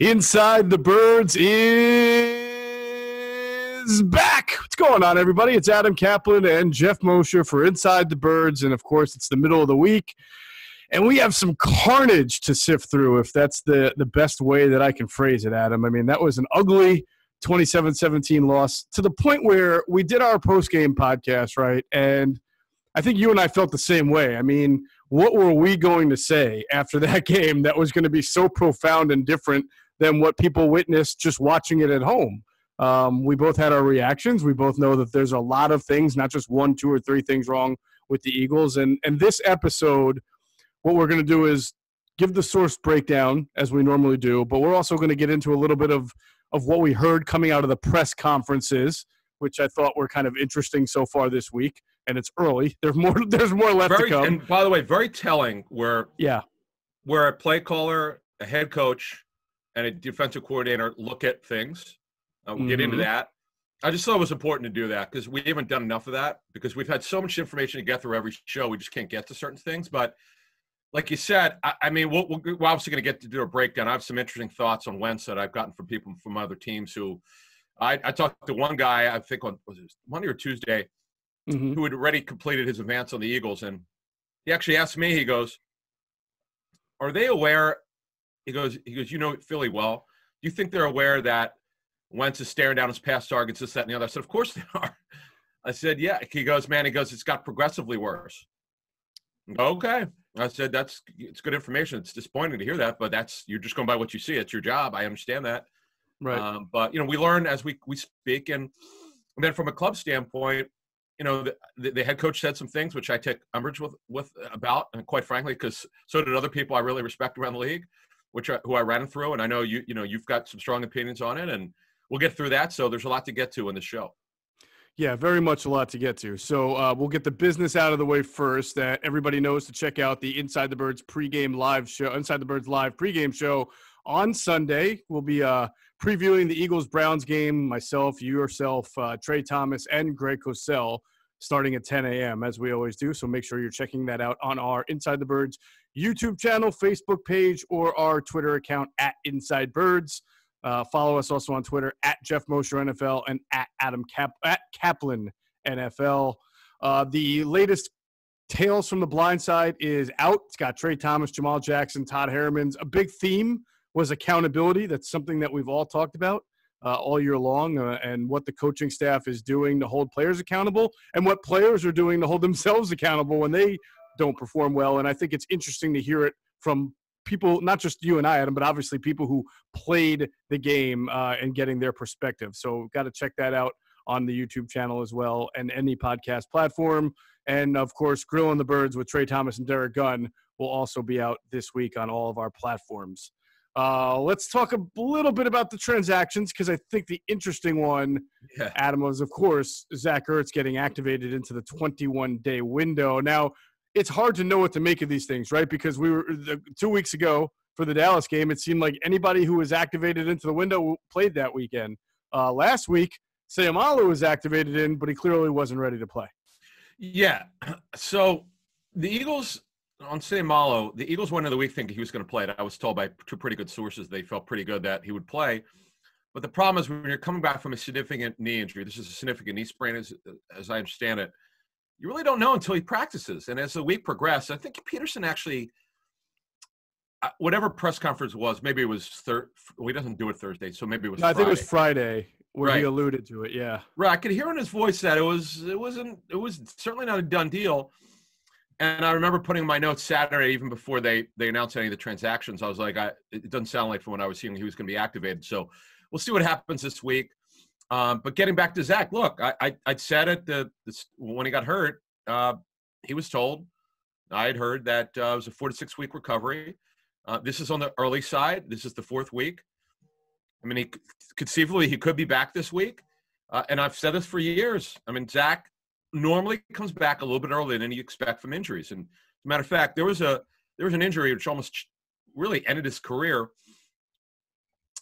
Inside the Birds is back. What's going on, everybody? It's Adam Caplan and Geoff Mosher for Inside the Birds. And of course, it's the middle of the week. And we have some carnage to sift through, if that's the, the best way that I can phrase it, Adam. I mean, that was an ugly 27 17 loss to the point where we did our post game podcast, right? And I think you and I felt the same way. I mean, what were we going to say after that game that was going to be so profound and different than what people witnessed just watching it at home? Um, we both had our reactions. We both know that there's a lot of things, not just one, two, or three things wrong with the Eagles. And and this episode, what we're going to do is give the source breakdown as we normally do, but we're also going to get into a little bit of of what we heard coming out of the press conferences, which I thought were kind of interesting so far this week and it's early. There's more. There's more left very, to come. And by the way, very telling where yeah, where a play caller, a head coach, and a defensive coordinator look at things. Uh, we'll mm-hmm. get into mm-hmm. that. I just thought it was important to do that because we haven't done enough of that because we've had so much information to get through every show. We just can't get to certain things. But like you said, I, I mean, we we we're obviously going to get to do a breakdown. I have some interesting thoughts on Wentz that I've gotten from people from other teams who I, I talked to one guy, I think on was it Monday or Tuesday, mm-hmm. who had already completed his advance on the Eagles. And he actually asked me, he goes, Are they aware? He goes, he goes, you know Philly well. Do you think they're aware that Wentz is staring down his past targets, this, that, and the other? I said, Of course they are. I said, Yeah. He goes, Man, he goes, It's got progressively worse. Okay. I said, That's it's good information. It's disappointing to hear that, but that's you're just going by what you see. It's your job. I understand that. Right. Um, but you know, we learn as we we speak and and then from a club standpoint, you know, the, the, head coach said some things which I take umbrage with, with about, and quite frankly, because so did other people I really respect around the league, which I, who I ran through, and I know you you know you've got some strong opinions on it, and we'll get through that. So there's a lot to get to in the show. Yeah, very much a lot to get to. So uh, we'll get the business out of the way first. That everybody knows to check out the Inside the Birds pregame live show, Inside the Birds live pregame show on Sunday. We'll be uh, previewing the Eagles Browns game, myself, you yourself, uh, Trey Thomas, and Greg Cosell starting at 10 a.m. as we always do. So make sure you're checking that out on our Inside the Birds YouTube channel, Facebook page, or our Twitter account at Inside Birds. Uh, follow us also on Twitter at Geoff Mosher NFL and at Adam Cap at Caplan NFL. Uh, the latest Tales from the Blind Side is out. It's got Trey Thomas, Jamal Jackson, Todd Herremans. A big theme was accountability. That's something that we've all talked about uh, all year long, uh, and what the coaching staff is doing to hold players accountable, and what players are doing to hold themselves accountable when they don't perform well. And I think it's interesting to hear it from people, not just you and I, Adam, but obviously people who played the game uh, and getting their perspective. So, got to check that out on the YouTube channel as well, and any podcast platform. And of course, Grilling the Birds with Trey Thomas and Derek Gunn will also be out this week on all of our platforms. Uh, let's talk a little bit about the transactions because I think the interesting one, yeah. Adam, was of course Zach Ertz getting activated into the 21 day window. Now, it's hard to know what to make of these things, right? Because we were the, two weeks ago for the Dallas game, it seemed like anybody who was activated into the window played that weekend. Uh, last week, Seumalo was activated in, but he clearly wasn't ready to play. Yeah. So the Eagles on Seumalo, the Eagles went into the week thinking he was going to play. I was told by two pretty good sources they felt pretty good that he would play. But the problem is when you're coming back from a significant knee injury, this is a significant knee sprain, as, as I understand it, you really don't know until he practices. And as the week progressed, I think Pederson actually, uh, whatever press conference was, maybe it was third. Well, he doesn't do it Thursday, so maybe it was. No, I think it was Friday where right. he alluded to it. Yeah, right. I could hear in his voice that it was it wasn't it was certainly not a done deal. And I remember putting my notes Saturday, even before they they announced any of the transactions. I was like, I, it doesn't sound like from what I was hearing he was going to be activated. So we'll see what happens this week. Um, but getting back to Zach, look, I I, I said it the, the, when he got hurt, uh, he was told I had heard that uh, it was a four to six week recovery. Uh, this is on the early side. This is the fourth week. I mean, he conceivably he could be back this week. Uh, and I've said this for years. I mean, Zach normally comes back a little bit earlier than you expect from injuries. And as a matter of fact, there was a there was an injury which almost really ended his career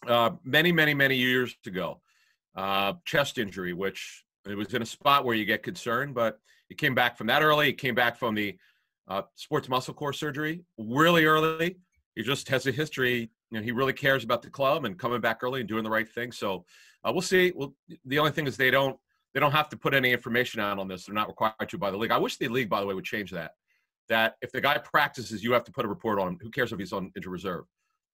uh, many, many, many years ago. Uh, chest injury, which it was in a spot where you get concerned, but he came back from that early. He came back from the uh, sports muscle core surgery really early. He just has a history you know he really cares about the club and coming back early and doing the right thing. So uh, we'll see. Well, the only thing is they don't they don't have to put any information out on this. They're not required to by the league. I wish the league, by the way, would change that. That if the guy practices, you have to put a report on him. Who cares if he's on injured reserve?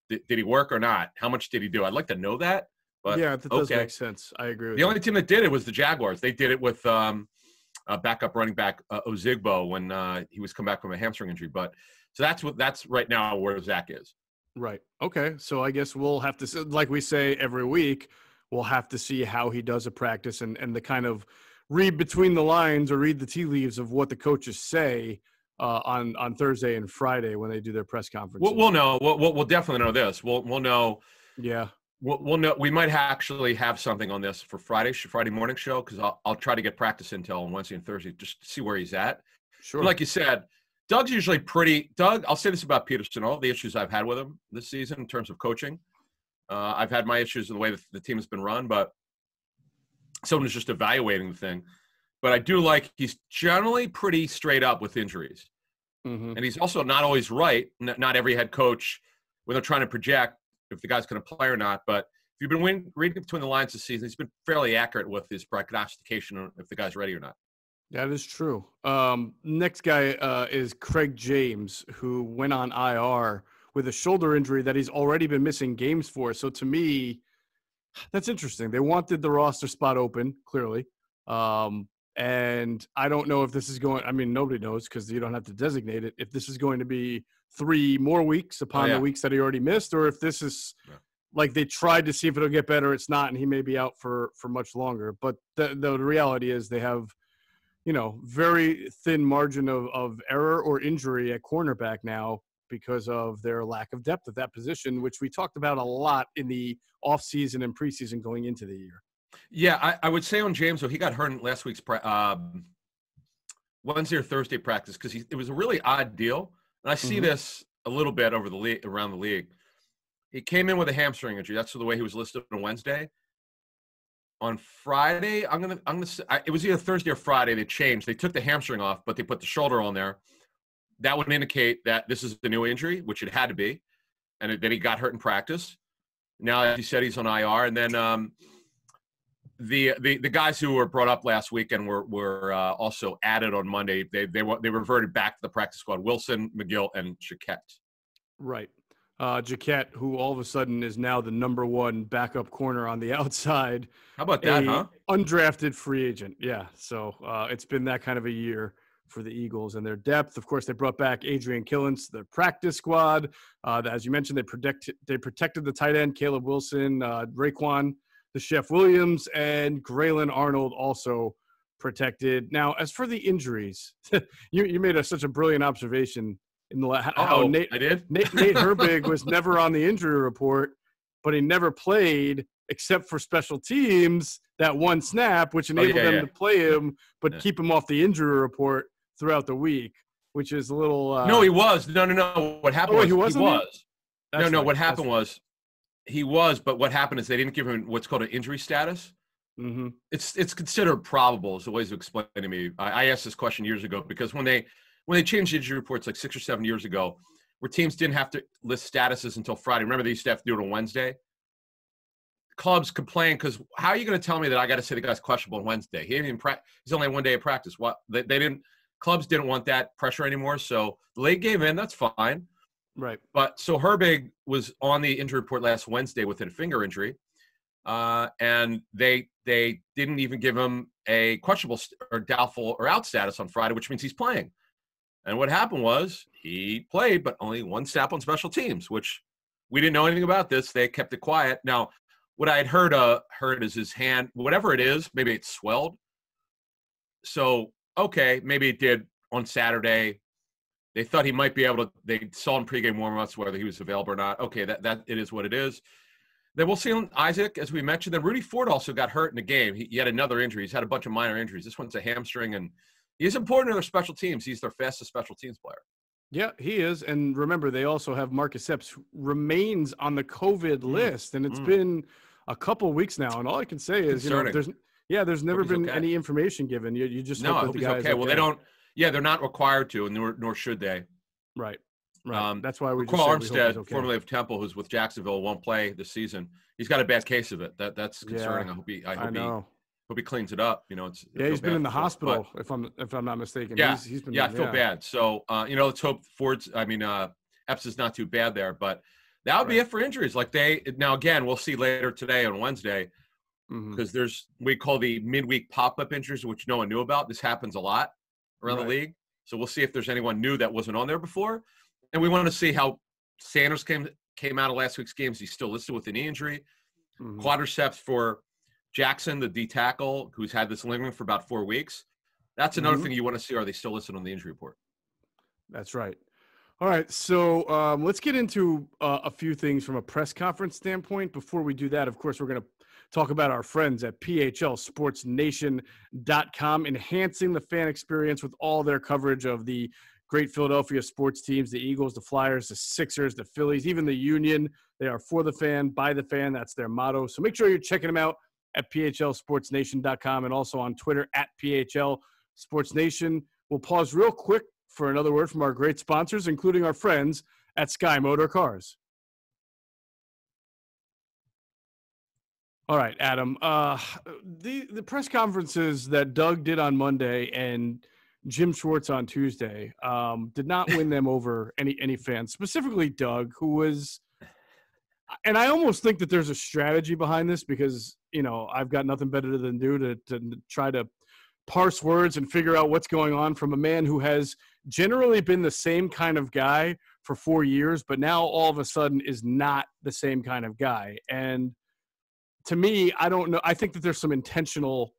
Did, did he work or not? How much did he do? I'd like to know that. But yeah, that does okay. make sense. I agree. the only team that did it was the Jaguars. They did it with um, uh, backup running back uh, Ozigbo when uh, he was come back from a hamstring injury. But so that's what that's right now where Zach is. Right. Okay. So I guess we'll have to, like we say every week, we'll have to see how he does a practice and and the kind of read between the lines or read the tea leaves of what the coaches say uh, on on Thursday and Friday when they do their press conference. We'll, we'll know. We'll, we'll, we'll definitely know this. We'll we'll know. Yeah. We'll, we'll know. We might actually have something on this for Friday Friday morning show because I'll I'll try to get practice intel on Wednesday and Thursday just to see where he's at. Sure. But like you said, Doug's usually pretty. Doug, I'll say this about Pederson: all the issues I've had with him this season in terms of coaching. Uh, I've had my issues in the way that the team has been run, but someone is just evaluating the thing. But I do like he's generally pretty straight up with injuries. Mhm. And he's also not always right. Not every head coach, when they're trying to project if the guy's going to play or not. But if you've been win- reading between the lines this season, he's been fairly accurate with his prognostication on if the guy's ready or not. That is true. Um, next guy uh, is Craig James, who went on IR with a shoulder injury that he's already been missing games for. So to me, that's interesting. They wanted the roster spot open, clearly. Um, and I don't know if this is going, I mean, nobody knows because you don't have to designate it. If this is going to be three more weeks upon yeah. the weeks that he already missed, or if this is Yeah. like they tried to see if it'll get better, it's not, and he may be out for for much longer. But the the reality is they have you know, very thin margin of, of error or injury at cornerback now because of their lack of depth at that position, which we talked about a lot in the offseason and preseason going into the year. Yeah, I, I would say on James, though, he got hurt in last week's pra- um, Wednesday or Thursday practice because it was a really odd deal. And I see Mhm. this a little bit over the league, around the league. He came in with a hamstring injury. That's the way he was listed on Wednesday. On Friday, I'm gonna, I'm gonna. Say, I, it was either Thursday or Friday. They changed. They took the hamstring off, but they put the shoulder on there. That would indicate that this is the new injury, which it had to be, and it, then he got hurt in practice. Now, as you said, he's on IR, and then um, the the the guys who were brought up last weekend were were uh, also added on Monday. They they they reverted back to the practice squad. Wilson, McGill, and Jacquet. Right. Uh, Jacquet, who all of a sudden is now the number one backup corner on the outside, How about that, huh? undrafted free agent. Yeah. So uh, it's been that kind of a year for the Eagles and their depth. Of course, they brought back Adrian Killins, to the practice squad. Uh, as you mentioned, they protect they protected the tight end Caleb Wilson, uh, Raequan, the Chef Williams, and Grayland Arnold also protected. Now, as for the injuries, you you made a, such a brilliant observation in the la- how Oh, Nate I did. Nate, Nate Herbig was never on the injury report, but he never played except for special teams that one snap, which enabled Oh, yeah, them yeah. to play him, but Yeah. keep him off the injury report throughout the week, which is a little. Uh, no, he was. No, no, no. What happened Oh, was he wasn't? was. No, that's no. right, What that's happened right. was he was, but what happened is they didn't give him what's called an injury status. Mhm. it's it's considered probable is the ways to explain to me. I, I asked this question years ago because when they when they changed injury reports like six or seven years ago, where teams didn't have to list statuses until Friday. Remember they used to have to do it on Wednesday. Clubs complain because how are you going to tell me that I got to say the guy's questionable on Wednesday? He didn't even pra- he's only one day of practice. What they, they didn't clubs didn't want that pressure anymore, so the league gave in. That's fine. Right. But so Herbig was on the injury report last Wednesday with a finger injury, uh, and they they didn't even give him a questionable st- or doubtful or out status on Friday, which means he's playing. And what happened was he played, but only one snap on special teams, which we didn't know anything about this. They kept it quiet. Now, what I had heard uh, heard is his hand, whatever it is, maybe it swelled. So okay, maybe it did on Saturday. They thought he might be able to. They saw in pregame warmups whether he was available or not. Okay, that that it is what it is. Then we'll see on Isaac, as we mentioned. Then Rudy Ford also got hurt in the game. He, he had another injury. He's had a bunch of minor injuries. This one's a hamstring, and he's important to their special teams. He's their fastest special teams player. Yeah, he is. And remember, they also have Marcus Epps who remains on the COVID list, and it's Mm. been a couple weeks now. And all I can say is, you know, there's yeah, there's never been okay. any information given. You, you just No, hope the he's guy is okay. Well, they don't. Yeah, they're not required to, and nor nor should they. Right. Right. Um, That's why we just Carl said we hope he's Armstead, okay. formerly of Temple, who's with Jacksonville, won't play this season. He's got a bad case of it. That that's concerning. Yeah, I hope he I I hope he know. hope he cleans it up. You know, it's Yeah, he's been in the Ford, but- hospital. If I'm if I'm not mistaken. Yeah, he's, he's been. yeah, I feel bad. So uh, you know, let's hope Ford's. I mean, uh, Epps is not too bad there, but that would be it for injuries. Like they now again, we'll see later today on Wednesday because there's we call the midweek pop-up injuries, which no one knew about. This happens a lot around Right. the league, so we'll see if there's anyone new that wasn't on there before, and we want to see how Sanders came came out of last week's games. He's still listed with an injury. Mhm. Quadriceps for Jackson, the D tackle, who's had this lingering for about four weeks. That's another Mhm. thing you want to see. Are they still listed on the injury report? That's right. All right, so um, let's get into uh, a few things from a press conference standpoint. Before we do that, of course, we're going to talk about our friends at PHLSportsNation.com, enhancing the fan experience with all their coverage of the great Philadelphia sports teams the Eagles, the Flyers, the Sixers, the Phillies, even the Union. They are for the fan, by the fan. That's their motto. So make sure you're checking them out at PHLSportsNation.com and also on Twitter at PHL Sports Nation. We'll pause real quick for another word from our great sponsors, including our friends at Sky Motor Cars. All right, Adam. Uh, the the press conferences that Doug did on Monday and Jim Schwartz on Tuesday um, did not win them over any any fans, specifically Doug, who was. And I almost think that there's a strategy behind this because you know I've got nothing better than do to to try to parse words and figure out what's going on from a man who has generally been the same kind of guy for four years, but now all of a sudden is not the same kind of guy. And to me, I don't know. I think that there's some intentional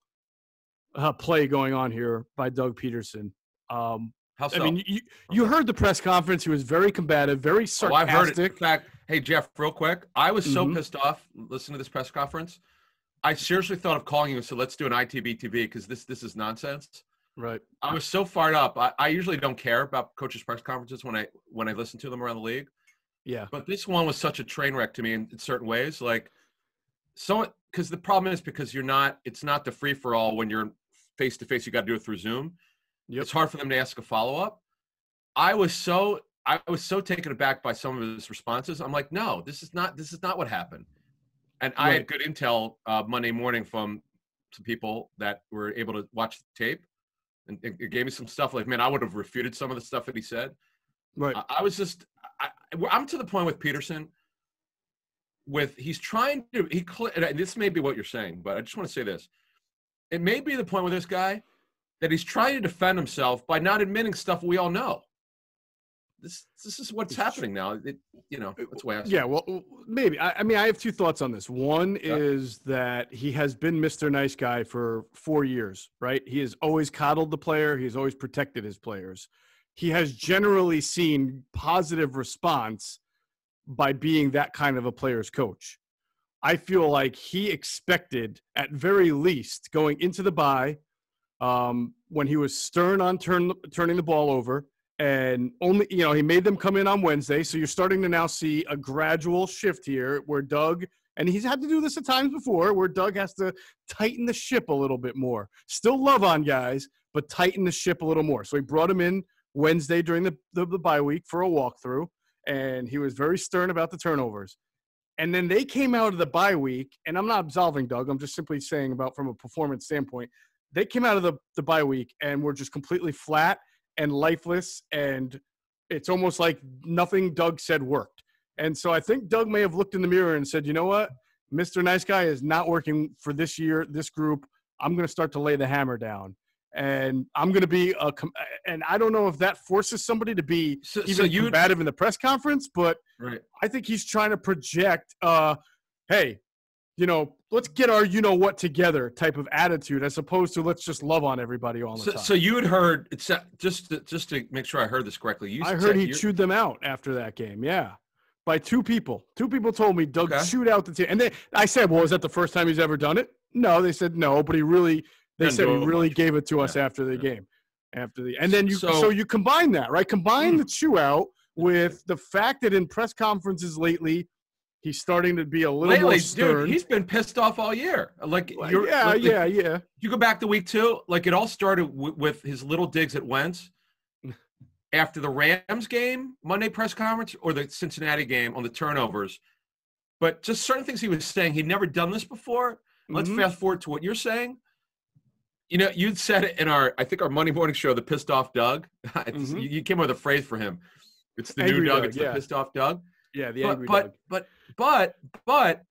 uh, play going on here by Doug Pederson. Um, How so? I mean, you, you heard the press conference. He was very combative, very oh, sarcastic. I've heard it. In fact, hey Geoff, real quick, I was so Mhm. pissed off listening to this press conference. I seriously thought of calling you and said, "Let's do an ITB TV because this this is nonsense." Right. I was so fired up. I, I usually don't care about coaches' press conferences when I when I listen to them around the league, Yeah. but this one was such a train wreck to me in, in certain ways. Like, so because the problem is because you're not. It's not the free for all when you're face to face. You got to do it through Zoom. Yep. It's hard for them to ask a follow up. I was so I was so taken aback by some of his responses. I'm like, no, this is not this is not what happened. And I had good intel uh, Monday morning from some people that were able to watch the tape, and it, gave me some stuff. Like, man, I would have refuted some of the stuff that he said. Right. I, I was just, I- I'm to the point with Pederson. With he's trying to he this may be what you're saying, but I just want to say this. It may be the point with this guy that he's trying to defend himself by not admitting stuff we all know. This this is what's It's happening now. It, you know, that's I Yeah, well, maybe. I, I mean, I have two thoughts on this. One Yeah. is that he has been Mr. Nice Guy for four years, right? He has always coddled the player, he has always protected his players. He has generally seen positive response by being that kind of a player's coach. I feel like he expected, at very least, going into the bye, um, when he was stern on turn, turning the ball over, and only you know he made them come in on Wednesday. So you're starting to now see a gradual shift here, where Doug and he's had to do this at times before, where Doug has to tighten the ship a little bit more. Still love on guys, but tighten the ship a little more. So he brought him in Wednesday during the the, the bye week for a walkthrough, and he was very stern about the turnovers. And then they came out of the bye week, and I'm not absolving Doug. I'm just simply saying about from a performance standpoint. They came out of the, the bye week and were just completely flat and lifeless, and it's almost like nothing Doug said worked. And so I think Doug may have looked in the mirror and said, you know what? Mr. Nice Guy is not working for this year, this group. I'm going to start to lay the hammer down. And I'm going to be a, and I don't know if that forces somebody to be So, so even you combative in the press conference, but right? I think he's trying to project, uh, hey, you know, let's get our you know what together type of attitude as opposed to let's just love on everybody all the So, time. so you had heard it's uh, just to, just to make sure I heard this correctly. You I heard he chewed them out after that game. Yeah. By two people. Two people told me Doug Okay. chewed out the team. And they, I said, well, is that the first time he's ever done it? No, they said no, but he really, they said he really gave it to us Yeah. after the Yeah. game. After the, and then you, so, So- you combine that, right? Combine Mm. the chew out with the fact that in press conferences lately, he's starting to be a little more stern. dude, he's been pissed off all year. Like, you're, yeah, like, yeah, yeah. You go back to week two, like it all started w- with his little digs at Wentz. after the Rams game, Monday press conference, or the Cincinnati game on the turnovers. But just certain things he was saying, he'd never done this before. Let's Mhm. fast forward to what you're saying. You know, you'd said it in our, I think our Monday morning show, the pissed off Doug. Mhm. you, came up with a phrase for him. It's the Angry new Doug. Doug, It's yeah. the pissed off Doug. Yeah, the But angry but, dog. but but but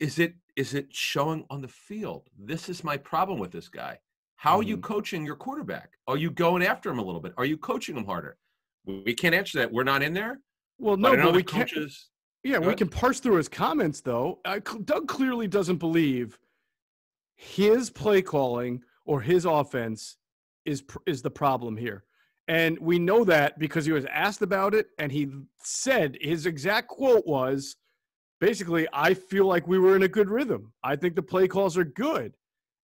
is it is it showing on the field? This is my problem with this guy. How are you Mhm. coaching your quarterback? Are you going after him a little bit? Are you coaching him harder? We can't answer that. We're not in there. Well, no, but the we can't. coaches. Yeah, we can parse through his comments though. Uh, Doug clearly doesn't believe his play calling or his offense is is the problem here. And we know that because he was asked about it and he said his exact quote was basically I feel like we were in a good rhythm. I think the play calls are good.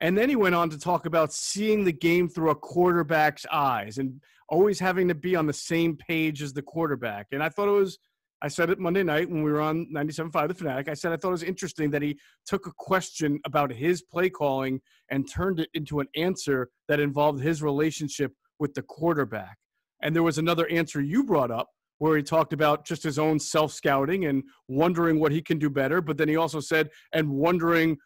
And then he went on to talk about seeing the game through a quarterback's eyes and always having to be on the same page as the quarterback. And I thought it was I said it Monday night when we were on 97.5 The Fanatic. I said I thought it was interesting that he took a question about his play calling and turned it into an answer that involved his relationship with the quarterback. And there was another answer you brought up where he talked about just his own self scouting and wondering what he can do better. But then he also said, and wondering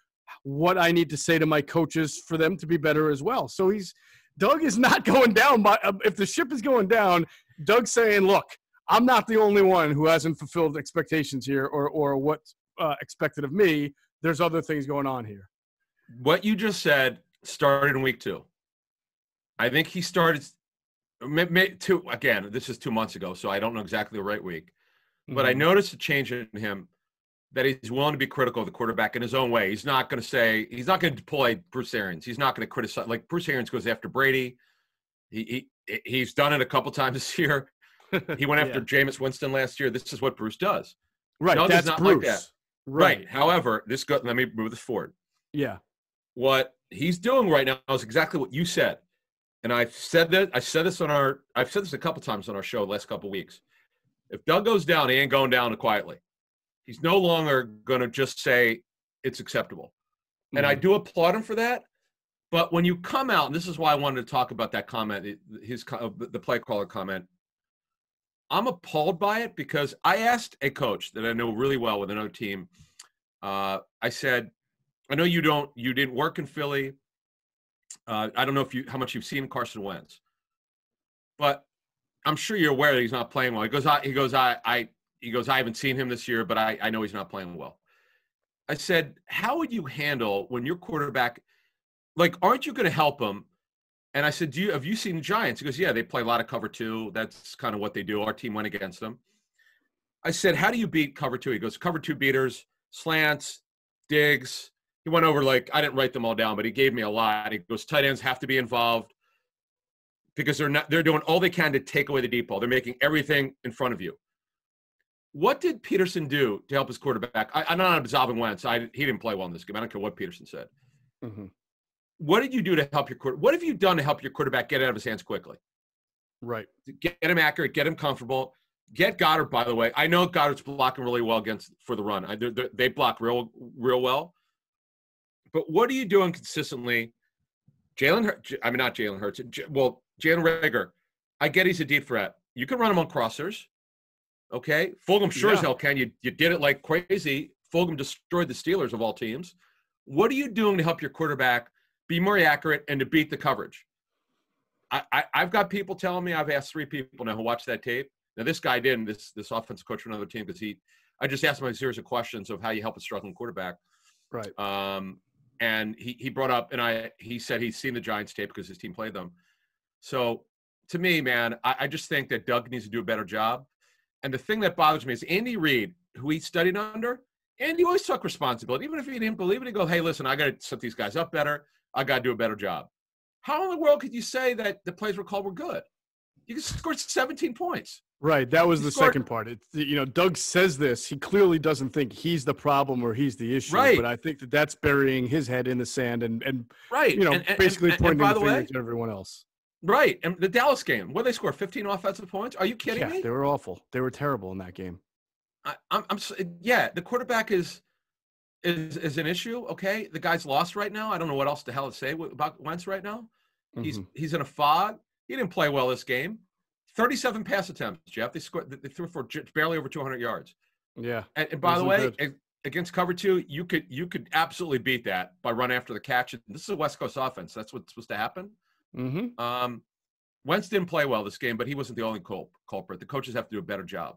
what I need to say to my coaches for them to be better as well. So he's, Doug is not going down. By, if the ship is going down, Doug's saying, look, I'm not the only one who hasn't fulfilled expectations here or, or what's uh, expected of me. There's other things going on here. What you just said started in week two. I think he started may, may, two again. This is two months ago, so I don't know exactly the right week. But I Mhm. noticed a change in him that he's willing to be critical of the quarterback in his own way. He's not going to say he's not going to deploy Bruce Arians. He's not going to criticize like Bruce Arians goes after Brady. He, he he's done it a couple times this year. He went after Yeah. Jameis Winston last year. This is what Bruce does. right. Doug is that's not like Bruce. that. Right. However, this go, let me move this forward. Yeah. What he's doing right now is exactly what you said. And I've said that I said this on our I've said this a couple times on our show the last couple weeks. If Doug goes down, he ain't going down quietly. He's no longer going to just say it's acceptable. And I Mhm. do applaud him for that. But when you come out, and this is why I wanted to talk about that comment, his the play caller comment. I'm appalled by it because I asked a coach that I know really well with another team. Uh, I said, I know you don't, you didn't work in Philly. Uh, I don't know if you how much you've seen Carson Wentz, but I'm sure you're aware that he's not playing well. He goes, I, he goes, I, I, he goes, I haven't seen him this year, but I, I know he's not playing well. I said, how would you handle when your quarterback, like, aren't you going to help him? And I said, do you have you seen the Giants? He goes, yeah, they play a lot of cover two. That's kind of what they do. Our team went against them. I said, how do you beat cover two? He goes, cover two beaters, slants, digs. He went over like I didn't write them all down, but he gave me a lot. He goes, tight ends have to be involved because they're not they're doing all they can to take away the deep ball. They're making everything in front of you. What did Pederson do to help his quarterback? I, I'm not absolving Wentz. I, he didn't play well in this game. I don't care what Pederson said. Mhm. What did you do to help your quarter? What have you done to help your quarterback get out of his hands quickly? Right. Get him accurate, get him comfortable. Get Goedert, by the way. I know Goedert's blocking really well against for the run. I, they're, they're, they block real, real well. But what are you doing consistently? Jalen, I mean not Jalen Hurts. J- well, Jalen Reagor. I get he's a deep threat. You can run him on crossers. Okay, Fulgham sure as hell can. You you did it like crazy. Fulgham destroyed the Steelers of all teams. What are you doing to help your quarterback be more accurate and to beat the coverage? I, I I've got people telling me. I've asked three people now who watched that tape. Now this guy didn't. This this offensive coach for another team because he. I just asked him a series of questions of how you help a struggling quarterback. Right. Um, and he, he brought up, and I he said he's seen the Giants tape because his team played them. So to me, man, I, I just think that Doug needs to do a better job. And the thing that bothers me is Andy Reid, who he studied under, Andy always took responsibility. Even if he didn't believe it, he go, hey, listen, I got to set these guys up better. I got to do a better job. How in the world could you say that the plays were called were good? You scored 17 points. Right. That was He the scored- second part. It's you know, Doug says this. He clearly doesn't think he's the problem or he's the issue. Right. But I think that that's burying his head in the sand and and Right. you know And- and- basically pointing the the finger way, at everyone else. Right. And the Dallas game, what they score? 15 offensive points? Are you kidding Yeah, me? they were awful. They were terrible in that game. I, I'm, I'm, yeah, the quarterback is, is, is an issue. Okay. The guy's lost right now. I don't know what else the hell to say about Wentz right now. He's, Mhm. he's in a fog. He didn't play well this game. 37 pass attempts, Geoff. They scored. They threw for barely over 200 yards. Yeah. And, and by the way, against cover two, you could you could absolutely beat that by run after the catch. This is a West Coast offense. That's what's supposed to happen. Mm-hmm. Um, Wentz didn't play well this game, but he wasn't the only culprit. The coaches have to do a better job.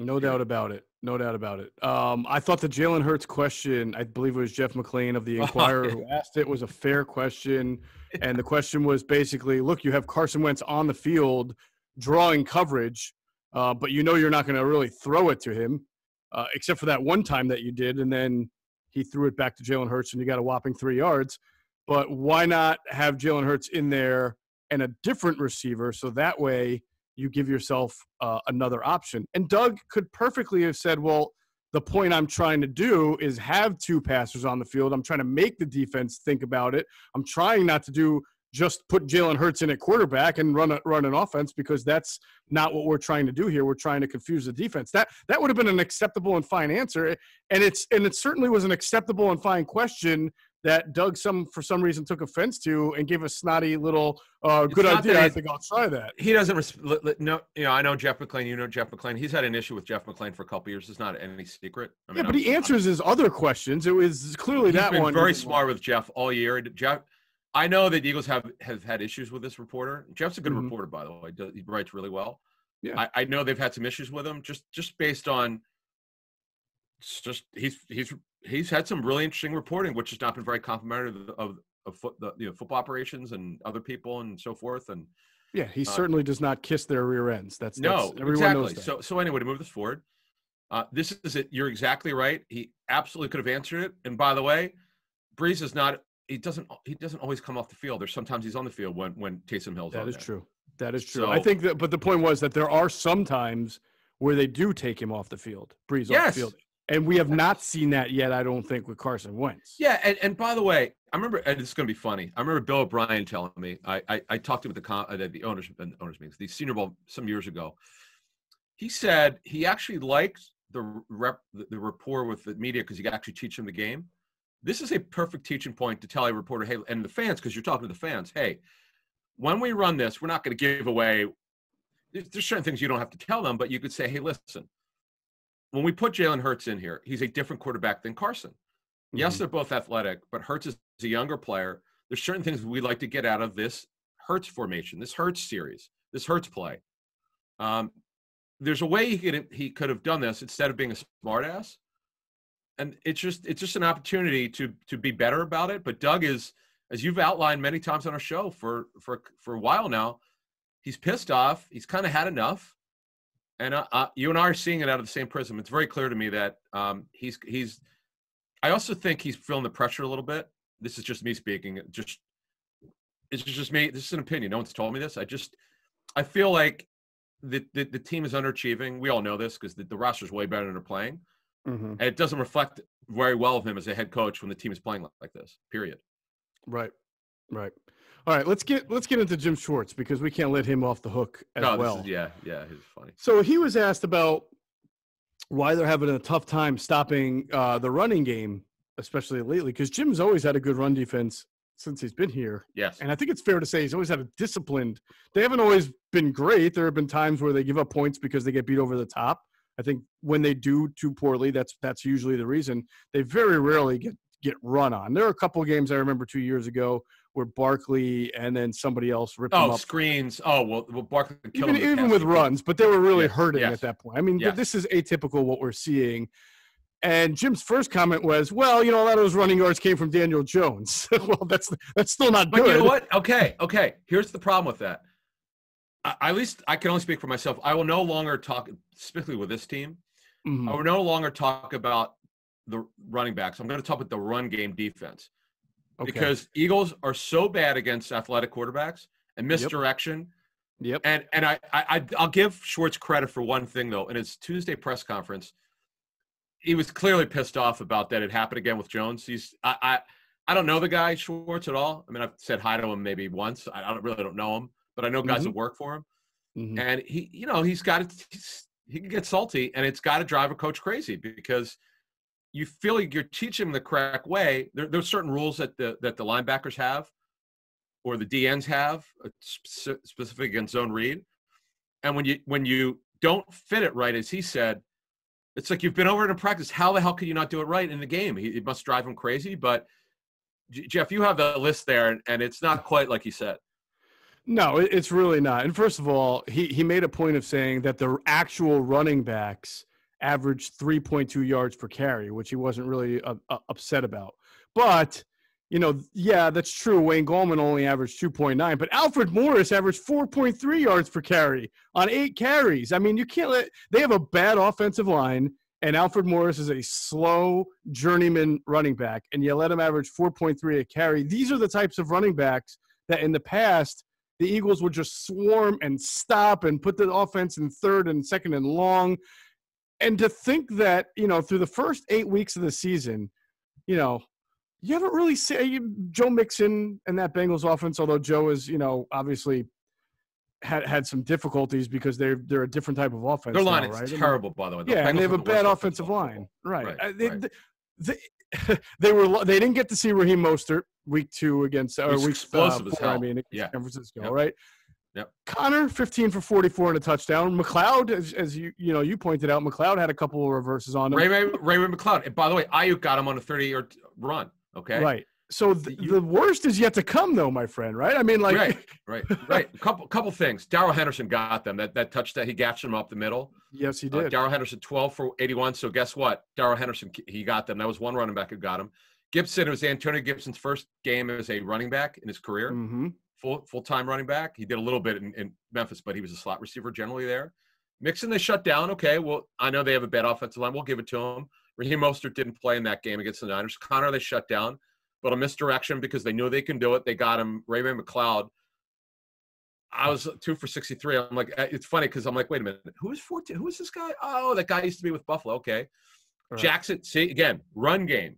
No doubt about it. No doubt about it. Um, I thought the Jalen Hurts question, I believe it was Jeff McLane of the Inquirer who asked it, was a fair question. And the question was basically, look, you have Carson Wentz on the field drawing coverage, uh, but you know you're not going to really throw it to him, uh, except for that one time that you did, and then he threw it back to Jalen Hurts, and you got a whopping three yards. But why not have Jalen Hurts in there and a different receiver so that way you give yourself uh, another option. And Doug could perfectly have said, well, the point I'm trying to do is have two passers on the field. I'm trying to make the defense think about it. I'm trying not to do just put Jalen Hurts in at quarterback and run a, run an offense because that's not what we're trying to do here. We're trying to confuse the defense. That that would have been an acceptable and fine answer, and it's and it certainly was an acceptable and fine question that Doug some for some reason took offense to and gave a snotty little uh, good idea. I think I'll try that. He doesn't res- no, you know. I know Jeff McLane. You know Jeff McLane. He's had an issue with Jeff McLane for a couple years. It's not any secret. I mean, yeah, but I'm, he answers I'm, his other questions. It was clearly that been one. Very smart with Jeff all year. Jeff, I know that the Eagles have have had issues with this reporter. Jeff's a good mm-hmm. reporter, by the way. He writes really well. Yeah, I, I know they've had some issues with him just just based on just he's he's he's had some really interesting reporting, which has not been very complimentary of of, of foot, the, you know, football operations and other people and so forth. And yeah, he uh, certainly does not kiss their rear ends. That's, no, that's, exactly. So so anyway, to move this forward, uh, this is it. You're exactly right. He absolutely could have answered it. And by the way, Brees is not. He doesn't. He doesn't always come off the field. There's sometimes he's on the field when when Taysom Hill's. That is there. true. That is true. So, I think that. But the point was that there are some times where they do take him off the field. Brees yes. off the field. And we have not seen that yet, I don't think, with Carson Wentz. Yeah, and, and by the way, I remember, and it's going to be funny. I remember Bill O'Brien telling me, I, I, I talked to him at the, uh, the owners, owners meetings, the Senior Bowl some years ago. He said he actually liked the rep, the, rapport with the media because he could actually teach them the game. This is a perfect teaching point to tell a reporter, hey, and the fans, because you're talking to the fans, hey, when we run this, we're not going to give away. There's certain things you don't have to tell them, but you could say, hey, listen, when we put Jalen Hurts in here, he's a different quarterback than Carson. Mm-hmm. Yes, they're both athletic, but Hurts is a younger player. There's certain things we like to get out of this Hurts formation, this Hurts series, this Hurts play. Um, there's a way he could he could have done this instead of being a smartass, and it's just it's just an opportunity to to be better about it. But Doug is, as you've outlined many times on our show for for for a while now, he's pissed off. He's kind of had enough and uh, uh, you and I are seeing it out of the same prism. It's very clear to me that um, he's he's. I also think he's feeling the pressure a little bit. This is just me speaking. Just it's just me. This is an opinion. No one's told me this. I just I feel like the the, the team is underachieving. We all know this because the, the roster is way better than they're playing, mm-hmm. and it doesn't reflect very well of him as a head coach when the team is playing like this. Period. Right. Right. All right, let's get let's get into Jim Schwartz because we can't let him off the hook as no, well. Is, yeah, yeah, he's funny. So he was asked about why they're having a tough time stopping uh, the running game, especially lately, because Jim's always had a good run defense since he's been here. Yes, and I think it's fair to say he's always had a disciplined. They haven't always been great. There have been times where they give up points because they get beat over the top. I think when they do too poorly, that's that's usually the reason. They very rarely get get run on. There are a couple games I remember two years ago where Barkley and then somebody else ripped oh, screens. Oh, well, well Barkley even, even with runs, but they were really yes. hurting yes. at that point. I mean, yes. this is atypical what we're seeing. And Jim's first comment was, "Well, you know, a lot of those running yards came from Daniel Jones." well, that's that's still not but good. But you know what? Okay, okay. Here's the problem with that. I, at least I can only speak for myself. I will no longer talk, specifically with this team. Mm-hmm. I will no longer talk about the running backs. I'm going to talk about the run game defense. Okay. Because Eagles are so bad against athletic quarterbacks and misdirection. Yep. yep. And and I, I I'll give Schwartz credit for one thing though. In his Tuesday press conference, he was clearly pissed off about that. It happened again with Jones. He's I I, I don't know the guy Schwartz at all. I mean, I've said hi to him maybe once. I, don't really don't know him, but I know guys mm-hmm. that work for him. Mm-hmm. And he, you know, he's got to, he can get salty, and it's got to drive a coach crazy because you feel like you're teaching them the correct way. There, there's certain rules that the that the linebackers have, or the DNs have, uh, specific against zone read. And when you when you don't fit it right, as he said, it's like you've been over it in practice. How the hell could you not do it right in the game? He, it must drive him crazy. But Geoff, you have the list there, and, and it's not quite like he said. No, it's really not. And first of all, he he made a point of saying that the actual running backs averaged 3.2 yards per carry, which he wasn't really uh, uh, upset about. But you know, yeah, that's true. Wayne Gallman only averaged 2.9, but Alfred Morris averaged 4.3 yards per carry on eight carries. I mean, you can't let they have a bad offensive line, and Alfred Morris is a slow journeyman running back, and you let him average 4.3 a carry. These are the types of running backs that in the past the Eagles would just swarm and stop and put the offense in third and second and long. And to think that, you know, through the first eight weeks of the season, you know, you haven't really seen Joe Mixon and that Bengals offense, although Joe is, you know, obviously had had some difficulties because they're they're a different type of offense. Their line now, is right? terrible, by the way. The yeah, and they have a bad offensive line. Right. Right, Uh, They, right. they, they were they didn't get to see Raheem Mostert week two against or week explosive uh, four, I mean, against Yeah. San Francisco, Yep. right? Yep. Conner, 15 for 44 and a touchdown. McCloud, as, as you you know, you pointed out, McCloud had a couple of reverses on him. Ray Ray Ray Ray McCloud. And by the way, Aiyuk got him on a 30-yard run. Okay. Right. So th- You- the worst is yet to come, though, my friend. Right? I mean, like, right, right, right. Couple couple things. Darrell Henderson got them. That that touchdown, he gashed them up the middle. yes, he Uh, did. Darrell Henderson, 12 for 81. So guess what? Darrell Henderson, he got them. That was one running back who got him. Gibson, it was Antonio Gibson's first game as a running back in his career, hmm full full time running back. He did a little bit in, in Memphis, but he was a slot receiver generally there. Mixon, they shut down. Okay, well, I know they have a bad offensive line. We'll give it to him. Raheem Mostert didn't play in that game against the Niners. Conner, they shut down, but a misdirection because they knew they can do it. They got him. Raymond McCloud. I was two for 63. I'm like, uh, it's funny because I'm like, wait a minute, who is 14? Who is this guy? Oh, that guy used to be with Buffalo. Okay. Right. Jackson, see again, run game.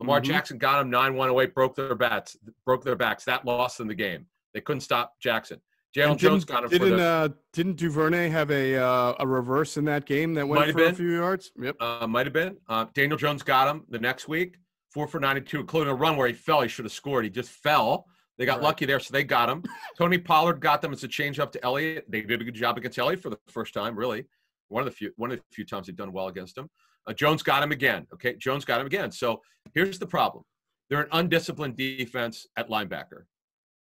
Lamar Mhm. Jackson got him 9 1 away, broke their bats, broke their backs. That lost them the game. They couldn't stop Jackson. Jalen Jones got him Didn't the, uh, didn't Duvernay have a uh, a reverse in that game that went for a few yards? Yep. uh, might have been. Uh, Daniel Jones got him the next week, four for 92, including a run where he fell. He should have scored. He just fell. They got Right. lucky there, so they got him. Tony Pollard got them as a change up to Elliott. They did a good job against Elliott for the first time, really. One of the few one of the few times they've done well against him. Uh, Jones got him again. Okay, Jones got him again. So here's the problem: they're an undisciplined defense at linebacker.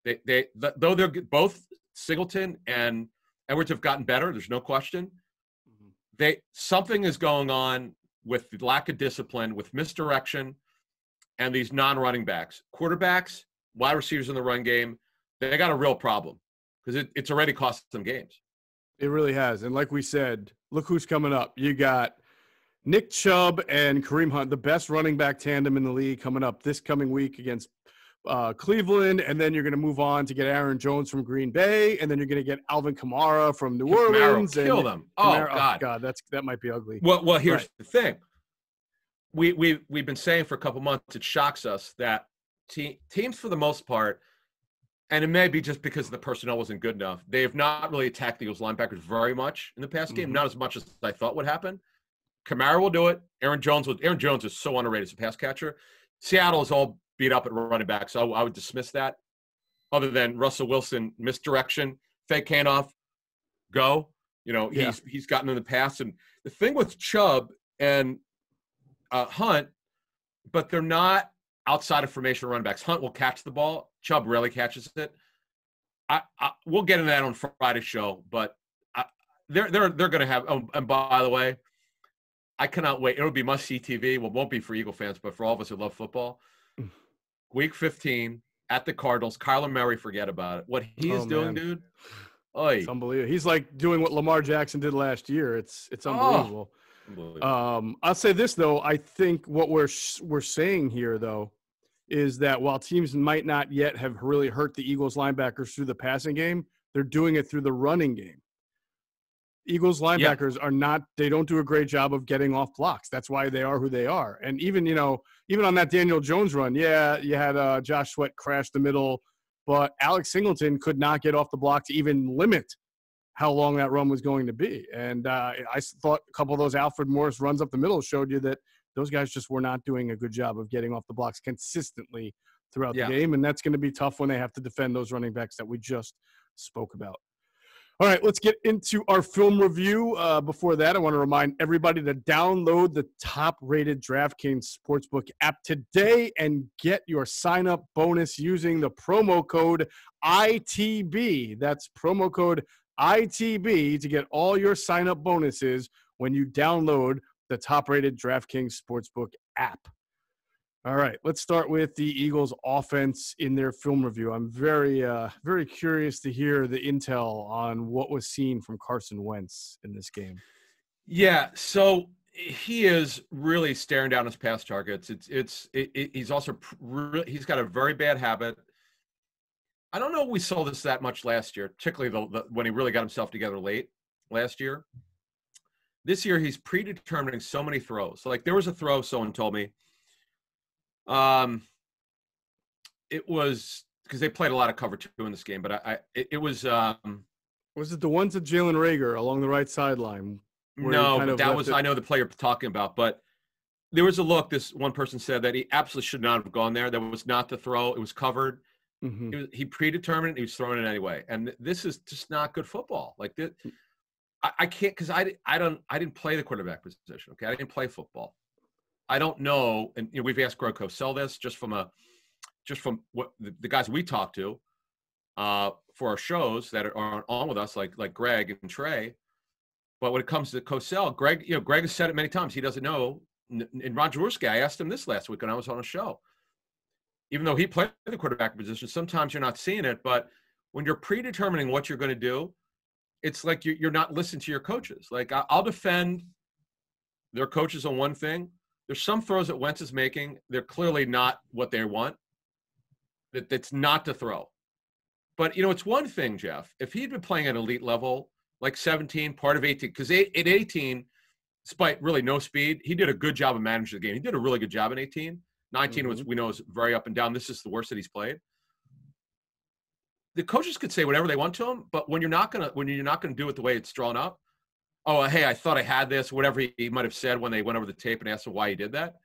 They they th- though they're both Singleton and Edwards have gotten better. There's no question they something is going on with the lack of discipline, with misdirection, and these non-running backs, quarterbacks, wide receivers in the run game. They got a real problem because it, it's already cost them games. It really has. And like we said, look who's coming up. You got Nick Chubb and Kareem Hunt, the best running back tandem in the league, coming up this coming week against uh, Cleveland. And then you're going to move on to get Aaron Jones from Green Bay. And then you're going to get Alvin Kamara from New Camaro, Orleans. kill and them. Oh Kamara- God. God, that's that might be ugly. Well, well, here's Right. the thing. We we we've been saying for a couple months. It shocks us that te- teams, for the most part, and it may be just because the personnel wasn't good enough. They have not really attacked the Eagles linebackers very much in the past game. Mhm. Not as much as I thought would happen. Kamara will do it. Aaron Jones will. Aaron Jones is so underrated as a pass catcher. Seattle is all beat up at running back, so I, I would dismiss that. Other than Russell Wilson misdirection, fake handoff, go. You know Yeah. he's he's gotten in the past, and the thing with Chubb and uh, Hunt, but they're not outside of formation running backs. Hunt will catch the ball. Chubb rarely catches it. I, I we'll get into that on Friday's show, but I, they're they're they're going to have. Oh, and by the way, I cannot wait. It'll be must see TV. Well, it won't be for Eagle fans, but for all of us who love football. Mm. Week 15 at the Cardinals. Kyler Murray, forget about it. What he is Oh, doing, dude. Oy. It's unbelievable. He's like doing what Lamar Jackson did last year. It's it's Oh. unbelievable. Unbelievable. Um, I'll say this though. I think what we're we're saying here though is that while teams might not yet have really hurt the Eagles linebackers through the passing game, they're doing it through the running game. Eagles linebackers are not they don't do a great job of getting off blocks. That's why they are who they are. And even, you know, even on that Daniel Jones run, yeah, you had uh, Josh Sweat crash the middle, but Alex Singleton could not get off the block to even limit how long that run was going to be. And uh, I thought a couple of those Alfred Morris runs up the middle showed you that those guys just were not doing a good job of getting off the blocks consistently throughout Yeah. the game. And that's going to be tough when they have to defend those running backs that we just spoke about. All right, let's get into our film review. Uh, before that, I want to remind everybody to download the top rated DraftKings Sportsbook app today and get your sign up bonus using the promo code ITB. That's promo code ITB to get all your sign up bonuses when you download the top rated DraftKings Sportsbook app. All right, let's start with the Eagles' offense in their film review. I'm very, uh, very curious to hear the intel on what was seen from Carson Wentz in this game. Yeah, so he is really staring down his pass targets. It's, it's, it, it, he's also he's got a very bad habit. I don't know if we saw this that much last year, particularly the, the, when he really got himself together late last year. This year, he's predetermining so many throws. So, like, there was a throw someone told me um, it was because they played a lot of cover two in this game, but I, I it, it, was. Um, was it the ones to Jalen Reagor along the right sideline? No, but that was it? I know the player talking about, but there was a look. This one person said that he absolutely should not have gone there. That was not the throw. It was covered. Mm-hmm. He, was, he predetermined. He was throwing it anyway, and this is just not good football. Like that, mm. I, I can't because I I don't I didn't play the quarterback position. Okay, I didn't play football. I don't know, and you know, we've asked Greg Cosell this just from a just from what the, the guys we talk to uh, for our shows that are on with us, like like Greg and Trey. But when it comes to Cosell, Greg, you know, Greg has said it many times. He doesn't know. And Ron Jaworski, I asked him this last week when I was on a show. Even though he played the quarterback position, sometimes you're not seeing it. But when you're predetermining what you're going to do, it's like you're not listening to your coaches. Like I'll defend their coaches on one thing, there's some throws that Wentz is making. They're clearly not what they want. That that's not to throw. But you know, it's one thing, Geoff. If he'd been playing at elite level, like 17, part of 18, because at 18, despite really no speed, he did a good job of managing the game. He did a really good job in 18. 19 mm-hmm. was we know is very up and down. This is the worst that he's played. The coaches could say whatever they want to him, but when you're not gonna when you're not gonna do it the way it's drawn up, oh, hey, I thought I had this, whatever he, might have said when they went over the tape and asked him why he did that.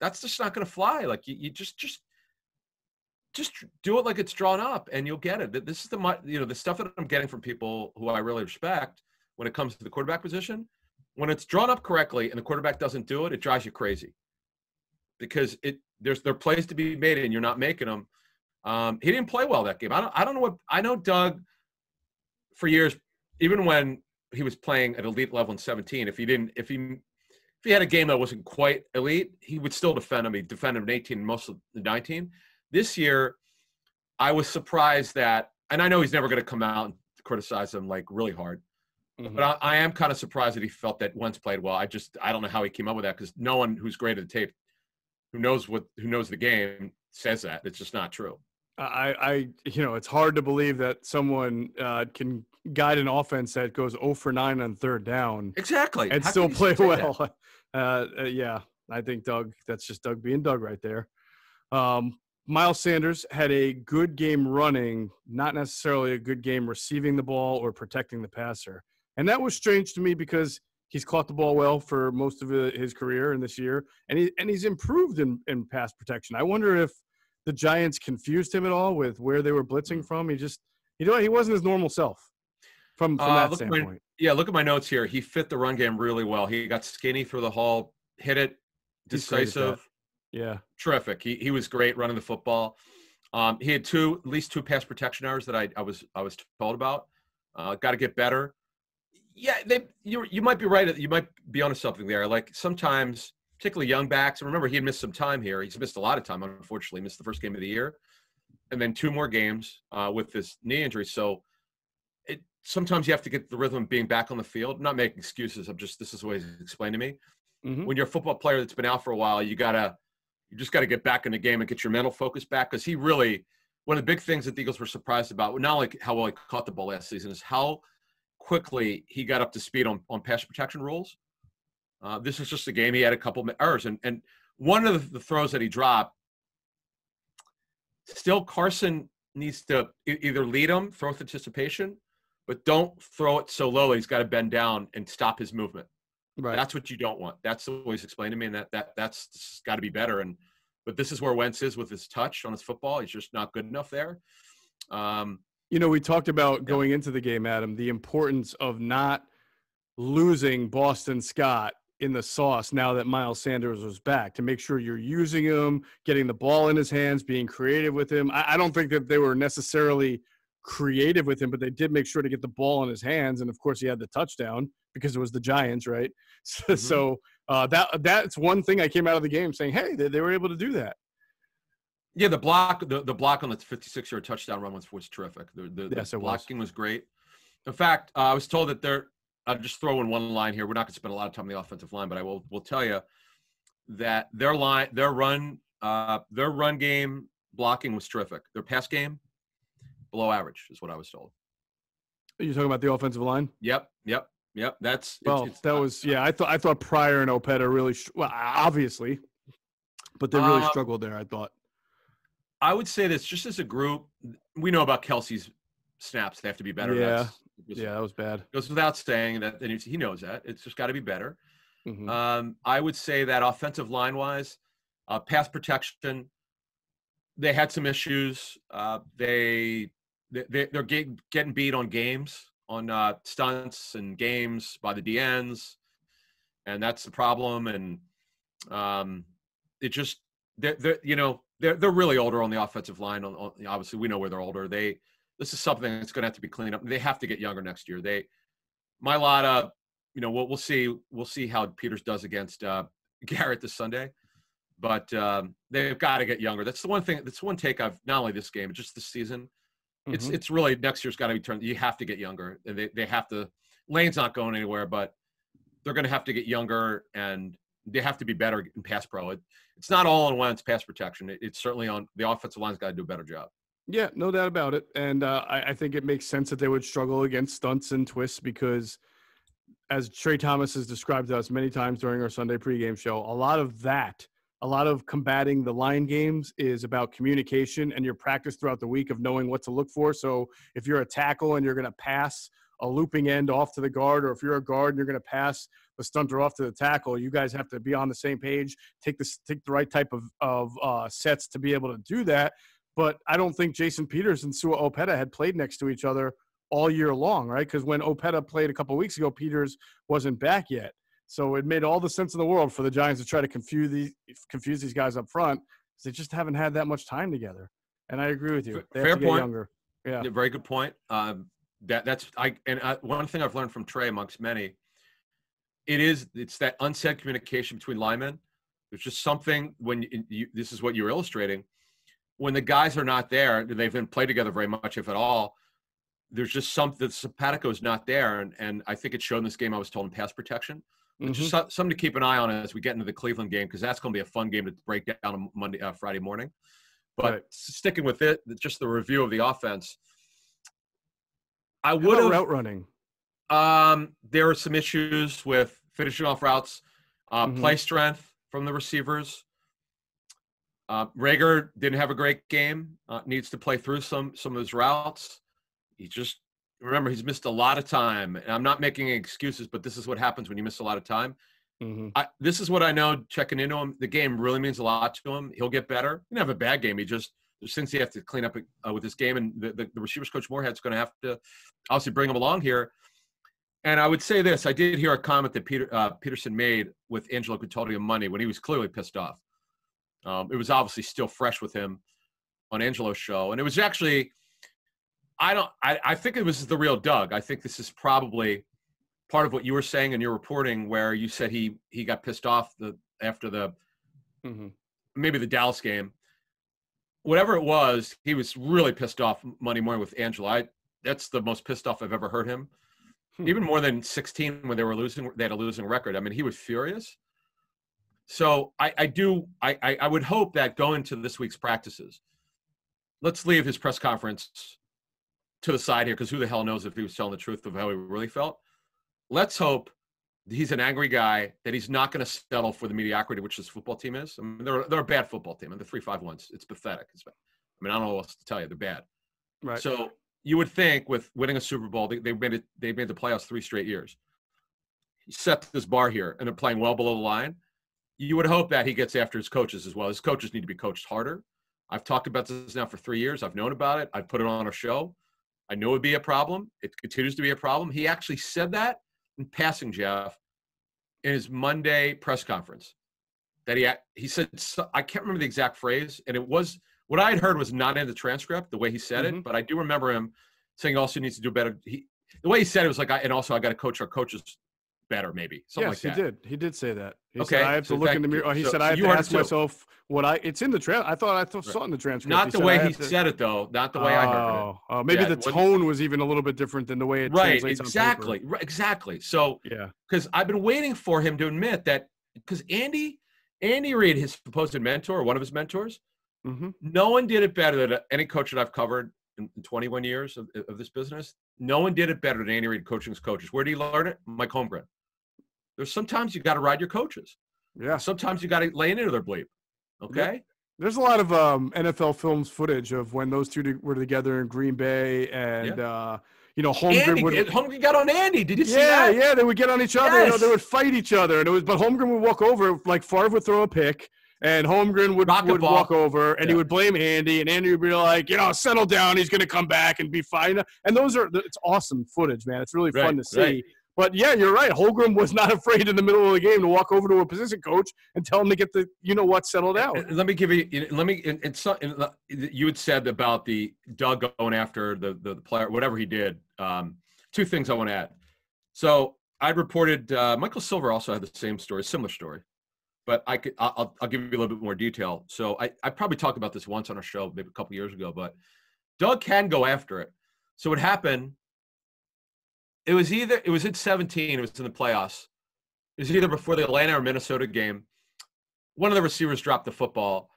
That's just not going to fly. Like you, you just, just, just do it like it's drawn up and you'll get it. This is the, you know, the stuff that I'm getting from people who I really respect when it comes to the quarterback position. When it's drawn up correctly and the quarterback doesn't do it, it drives you crazy because it, there's, there are plays to be made and you're not making them. Um, he didn't play well that game. I don't, I don't know what, I know Doug for years, even when he was playing at elite level in 17. If he didn't, if he if he had a game that wasn't quite elite, he would still defend him. He defended him in 18 most of the 19. This year, I was surprised that, and I know he's never going to come out and criticize him like really hard, mm-hmm. but I, I, am kind of surprised that he felt that Wentz played well. I just I don't know how he came up with that because no one who's great at the tape, who knows what who knows the game, says that. It's just not true. I, I, you know, it's hard to believe that someone uh, can guide an offense that goes 0 for 9 on third down. Exactly. And How still play well. Uh, uh, yeah, I think Doug, that's just Doug being Doug right there. Um, Miles Sanders had a good game running, not necessarily a good game receiving the ball or protecting the passer. And that was strange to me because he's caught the ball well for most of his career in this year, and he and he's improved in, in pass protection. I wonder if the Giants confused him at all with where they were blitzing mm. from. He just, you know, he wasn't his normal self from, from uh, that standpoint. My, yeah, look at my notes here. He fit the run game really well. He got skinny through the hall, hit it, decisive. Yeah, terrific. He he was great running the football. Um, he had two, at least two pass protection errors that I, I was I was told about. Uh, got to get better. Yeah, they you you might be right. You might be onto something there. Like sometimes, particularly young backs. And remember, he had missed some time here. He's missed a lot of time. Unfortunately, missed the first game of the year, and then two more games uh, with this knee injury. So sometimes you have to get the rhythm of being back on the field. I'm not making excuses. I'm just this is the way it's explained to me. Mm-hmm. When you're a football player that's been out for a while, you gotta you just got to get back in the game and get your mental focus back because he really one of the big things that the Eagles were surprised about, not only how well he caught the ball last season, is how quickly he got up to speed on, on pass protection rules. Uh, this is just a game he had a couple errors, and and one of the, the throws that he dropped, still Carson needs to either lead him, throw with anticipation, but don't throw it so low he's got to bend down and stop his movement. Right. That's what you don't want. That's he's explained to me, and that that that's got to be better. And but this is where Wentz is with his touch on his football. He's just not good enough there. Um, You know, we talked about going into the game, Adam, the importance of not losing Boston Scott in the sauce now that Miles Sanders was back to make sure you're using him, getting the ball in his hands, being creative with him. I, I don't think that they were necessarily creative with him, but they did make sure to get the ball in his hands. And of course, he had the touchdown because it was the Giants, right? So, mm-hmm. so uh, that that's one thing I came out of the game saying, hey, they, they were able to do that. Yeah, the block, the, the block on the 56 yard touchdown run was, was terrific. The, the, yes, the blocking was. was. great. In fact, uh, I was told that they're, I'll just throw in one line here. We're not going to spend a lot of time on the offensive line, but I will will tell you that their line, their run, uh, their run game blocking was terrific. Their pass game, below average, is what I was told. Are you talking about the offensive line? Yep, yep, yep. That's well, it's, it's, that was yeah. I thought I thought Pryor and Opeta really well, obviously, but they really uh, struggled there. I thought. I would say this just as a group. We know about Kelce's snaps; they have to be better. Yeah, yeah, that was bad. Goes without saying that, and he knows that. It's just got to be better. Mm-hmm. Um, I would say that offensive line wise, uh, pass protection, they had some issues. Uh, they, they they're get, getting beat on games, on uh, stunts and games by the DNs, and that's the problem. And um, it just they're, they're you know they're they're really older on the offensive line. On, obviously, we know where they're older. They this is something that's going to have to be cleaned up. They have to get younger next year. They, my lot of you know, we'll, we'll see. We'll see how Peters does against uh, Garrett this Sunday, but um, they've got to get younger. That's the one thing. That's one take I've not only this game, but just this season. Mm-hmm. It's it's really next year's got to be turned. You have to get younger, and they they have to. Lane's not going anywhere, but they're going to have to get younger, and they have to be better in pass pro. It, it's not all on Wentz pass protection. It, it's certainly on the offensive line's got to do a better job. Yeah, no doubt about it. And uh, I, I, think it makes sense that they would struggle against stunts and twists because, as Trey Thomas has described to us many times during our Sunday pregame show, a lot of that, a lot of combating the line games is about communication and your practice throughout the week of knowing what to look for. So if you're a tackle and you're going to pass a looping end off to the guard, or if you're a guard and you're going to pass the stunter off to the tackle, you guys have to be on the same page, take the take the right type of of uh, sets to be able to do that but I don't think Jason Peters and Sua Opeta had played next to each other all year long, right? Because when Opeta played a couple weeks ago, Peters wasn't back yet. So it made all the sense in the world for the Giants to try to confuse these confuse these guys up front because they just haven't had that much time together. And I agree with you. They Fair point. Younger. Yeah. yeah. Very good point. Um, that that's I and I, one thing I've learned from Trey amongst many. It is it's that unsaid communication between linemen. There's just something when you, you, this is what you're illustrating when the guys are not there, they've been played together very much, if at all. There's just something. the Simpatico is not there, and and I think it showed in this game. I was told in pass protection. Mm-hmm. Just something to keep an eye on as we get into the Cleveland game because that's going to be a fun game to break down on Monday, uh, Friday morning. But right. sticking with it, just the review of the offense. I would have route running. Um, there are some issues with finishing off routes, uh, mm-hmm. play strength from the receivers. Uh, Reagor didn't have a great game. Uh, needs to play through some some of his routes. He just remember he's missed a lot of time. And I'm not making excuses, but this is what happens when you miss a lot of time. Mm-hmm. I, this is what I know. Checking into him, the game really means a lot to him. He'll get better. He didn't have a bad game. He just since he has to clean up uh, with this game, and the, the, the receivers coach Moorhead's going to have to obviously bring him along here. And I would say this: I did hear a comment that Peter uh, Pederson made with Angelo Cataldi on Monday when he was clearly pissed off. Um, it was obviously still fresh with him on Angelo's show, and it was actually. I don't. I, I think it was the real Doug. I think this is probably part of what you were saying in your reporting, where you said he he got pissed off the after the mm-hmm. maybe the Dallas game. Whatever it was, he was really pissed off Monday morning with Angelo. I, that's the most pissed off I've ever heard him. Hmm. Even more than 16 when they were losing, they had a losing record. I mean, he was furious. So I, I do I, I would hope that going to this week's practices, let's leave his press conference to the side here because who the hell knows if he was telling the truth of how he really felt. Let's hope he's an angry guy that he's not going to settle for the mediocrity which this football team is. I mean, they're they're a bad football team, and the three five ones. It's pathetic. It's, I mean, I don't know what else to tell you. They're bad. Right. So you would think with winning a Super Bowl, they, they made it. They've made the playoffs three straight years. He set this bar here, and they're playing well below the line you would hope that he gets after his coaches as well. His coaches need to be coached harder. I've talked about this now for three years. I've known about it. I've put it on a show. I knew it would be a problem. It continues to be a problem. He actually said that in passing, Geoff, in his Monday press conference. That he he said I can't remember the exact phrase, and it was what I had heard was not in the transcript the way he said mm-hmm. it, but I do remember him saying also needs to do better. He, the way he said it was like, I, and also I got to coach our coaches better, maybe something yes, like he did. He did say that. He okay, said, I have to so look in the mirror. He so, said I have to ask myself what I. It's in the trans. I thought I th- saw it in the transcript. Not he the way he to, said it, though. Not the way I heard it. Oh, oh maybe Yeah, the tone was even a little bit different than the way it Right, translates on exactly, right, exactly. So Yeah. because I've been waiting for him to admit that because Andy, Andy Reid, his supposed mentor, one of his mentors, hmm no one did it better than any coach that I've covered in in 21 years of, of this business. No one did it better than Andy Reid coaching his coaches. Where did he learn it? Mike Holmgren. There's sometimes you got to ride your coaches. Yeah. Sometimes you got to lay into their bleep. Okay. There's a lot of um, NFL films footage of when those two were together in Green Bay, and uh, you know Holmgren Andy, would. Holmgren got on Andy. Did you see yeah, that? yeah, yeah, they would get on each other. You know, they would fight each other, and it was. But Holmgren would walk over, like Favre would throw a pick, and Holmgren would, would ball. walk over, and he would blame Andy, and Andy would be like, you know, settle down. He's going to come back and be fine. And those are it's awesome footage, man. It's really fun to see. right. But yeah, you're right. Holmgren was not afraid in the middle of the game to walk over to a position coach and tell him to get the you know what settled out. Let me give you. Let me. and- and so- and, uh, You had said about the Doug going after the the player, whatever he did. Um, two things I want to add. So I reported uh, Michael Silver also had the same story, similar story, but I could. I'll, I'll- I'll give you a little bit more detail. So I I probably talked about this once on our show, maybe a couple years ago, but Doug can go after it. So what happened? It was either it was in 17. It was in the playoffs. It was either before the Atlanta or Minnesota game. One of the receivers dropped the football,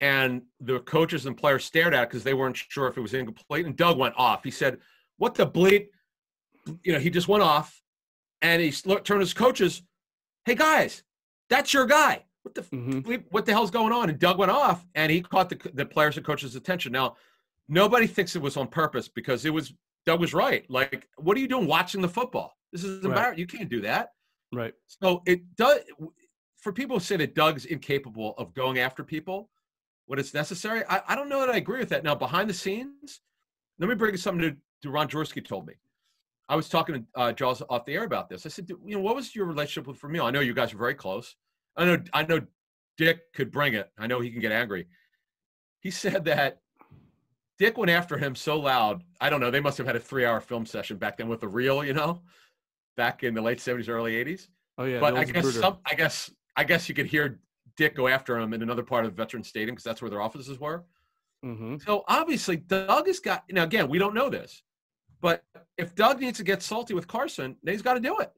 and the coaches and players stared at it because they weren't sure if it was incomplete. And Doug went off. He said, "What the bleep?" You know, he just went off, and he turned to his coaches, "Hey guys, that's your guy. What the Mhm. bleep? What the hell's going on?" And Doug went off, and he caught the the players and coaches' attention. Now, nobody thinks it was on purpose because it was Doug was right. Like, what are you doing watching the football? This is Right. embarrassing. You can't do that. Right. So it does for people who say that Doug's incapable of going after people when it's necessary. I, I don't know that I agree with that. Now, behind the scenes, let me bring you something to, to Ron Jaworski told me. I was talking to uh, Jaws off the air about this. I said, you know, what was your relationship with Vermeil? I know you guys are very close. I know, I know Dick could bring it. I know he can get angry. He said that Dick went after him so loud. I don't know. They must have had a three-hour film session back then with the reel, you know, back in the late '70s, early '80s Oh yeah. but I guess some, I guess I guess you could hear Dick go after him in another part of the Veteran Stadium because that's where their offices were. Mhm. So obviously Doug has got now again we don't know this, but if Doug needs to get salty with Carson, then he's got to do it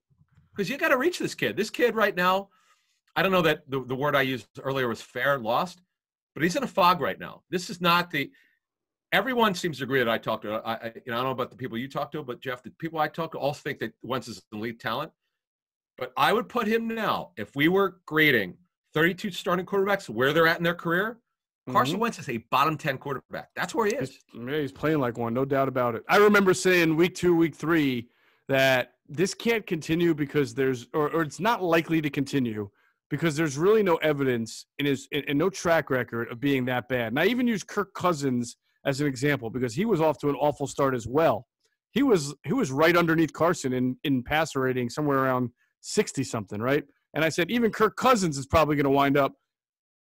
because you got to reach this kid. This kid right now, I don't know that the, the word I used earlier was fair lost, but he's in a fog right now. This is not the. Everyone seems to agree that I talked to. I, I, you know, I don't know about the people you talk to, but Geoff, the people I talk to all think that Wentz is an elite talent. But I would put him now, if we were grading 32 starting quarterbacks where they're at in their career, Carson Mhm. Wentz is a bottom 10 quarterback. That's where he is. He's, yeah, he's playing like one, no doubt about it. I remember saying week two, week three that this can't continue because there's, or, or it's not likely to continue because there's really no evidence in his, and, and no track record of being that bad. And I even use Kirk Cousins as an example because he was off to an awful start as well. He was he was right underneath Carson in in passer rating, somewhere around sixty something, right? And I said even Kirk Cousins is probably going to wind up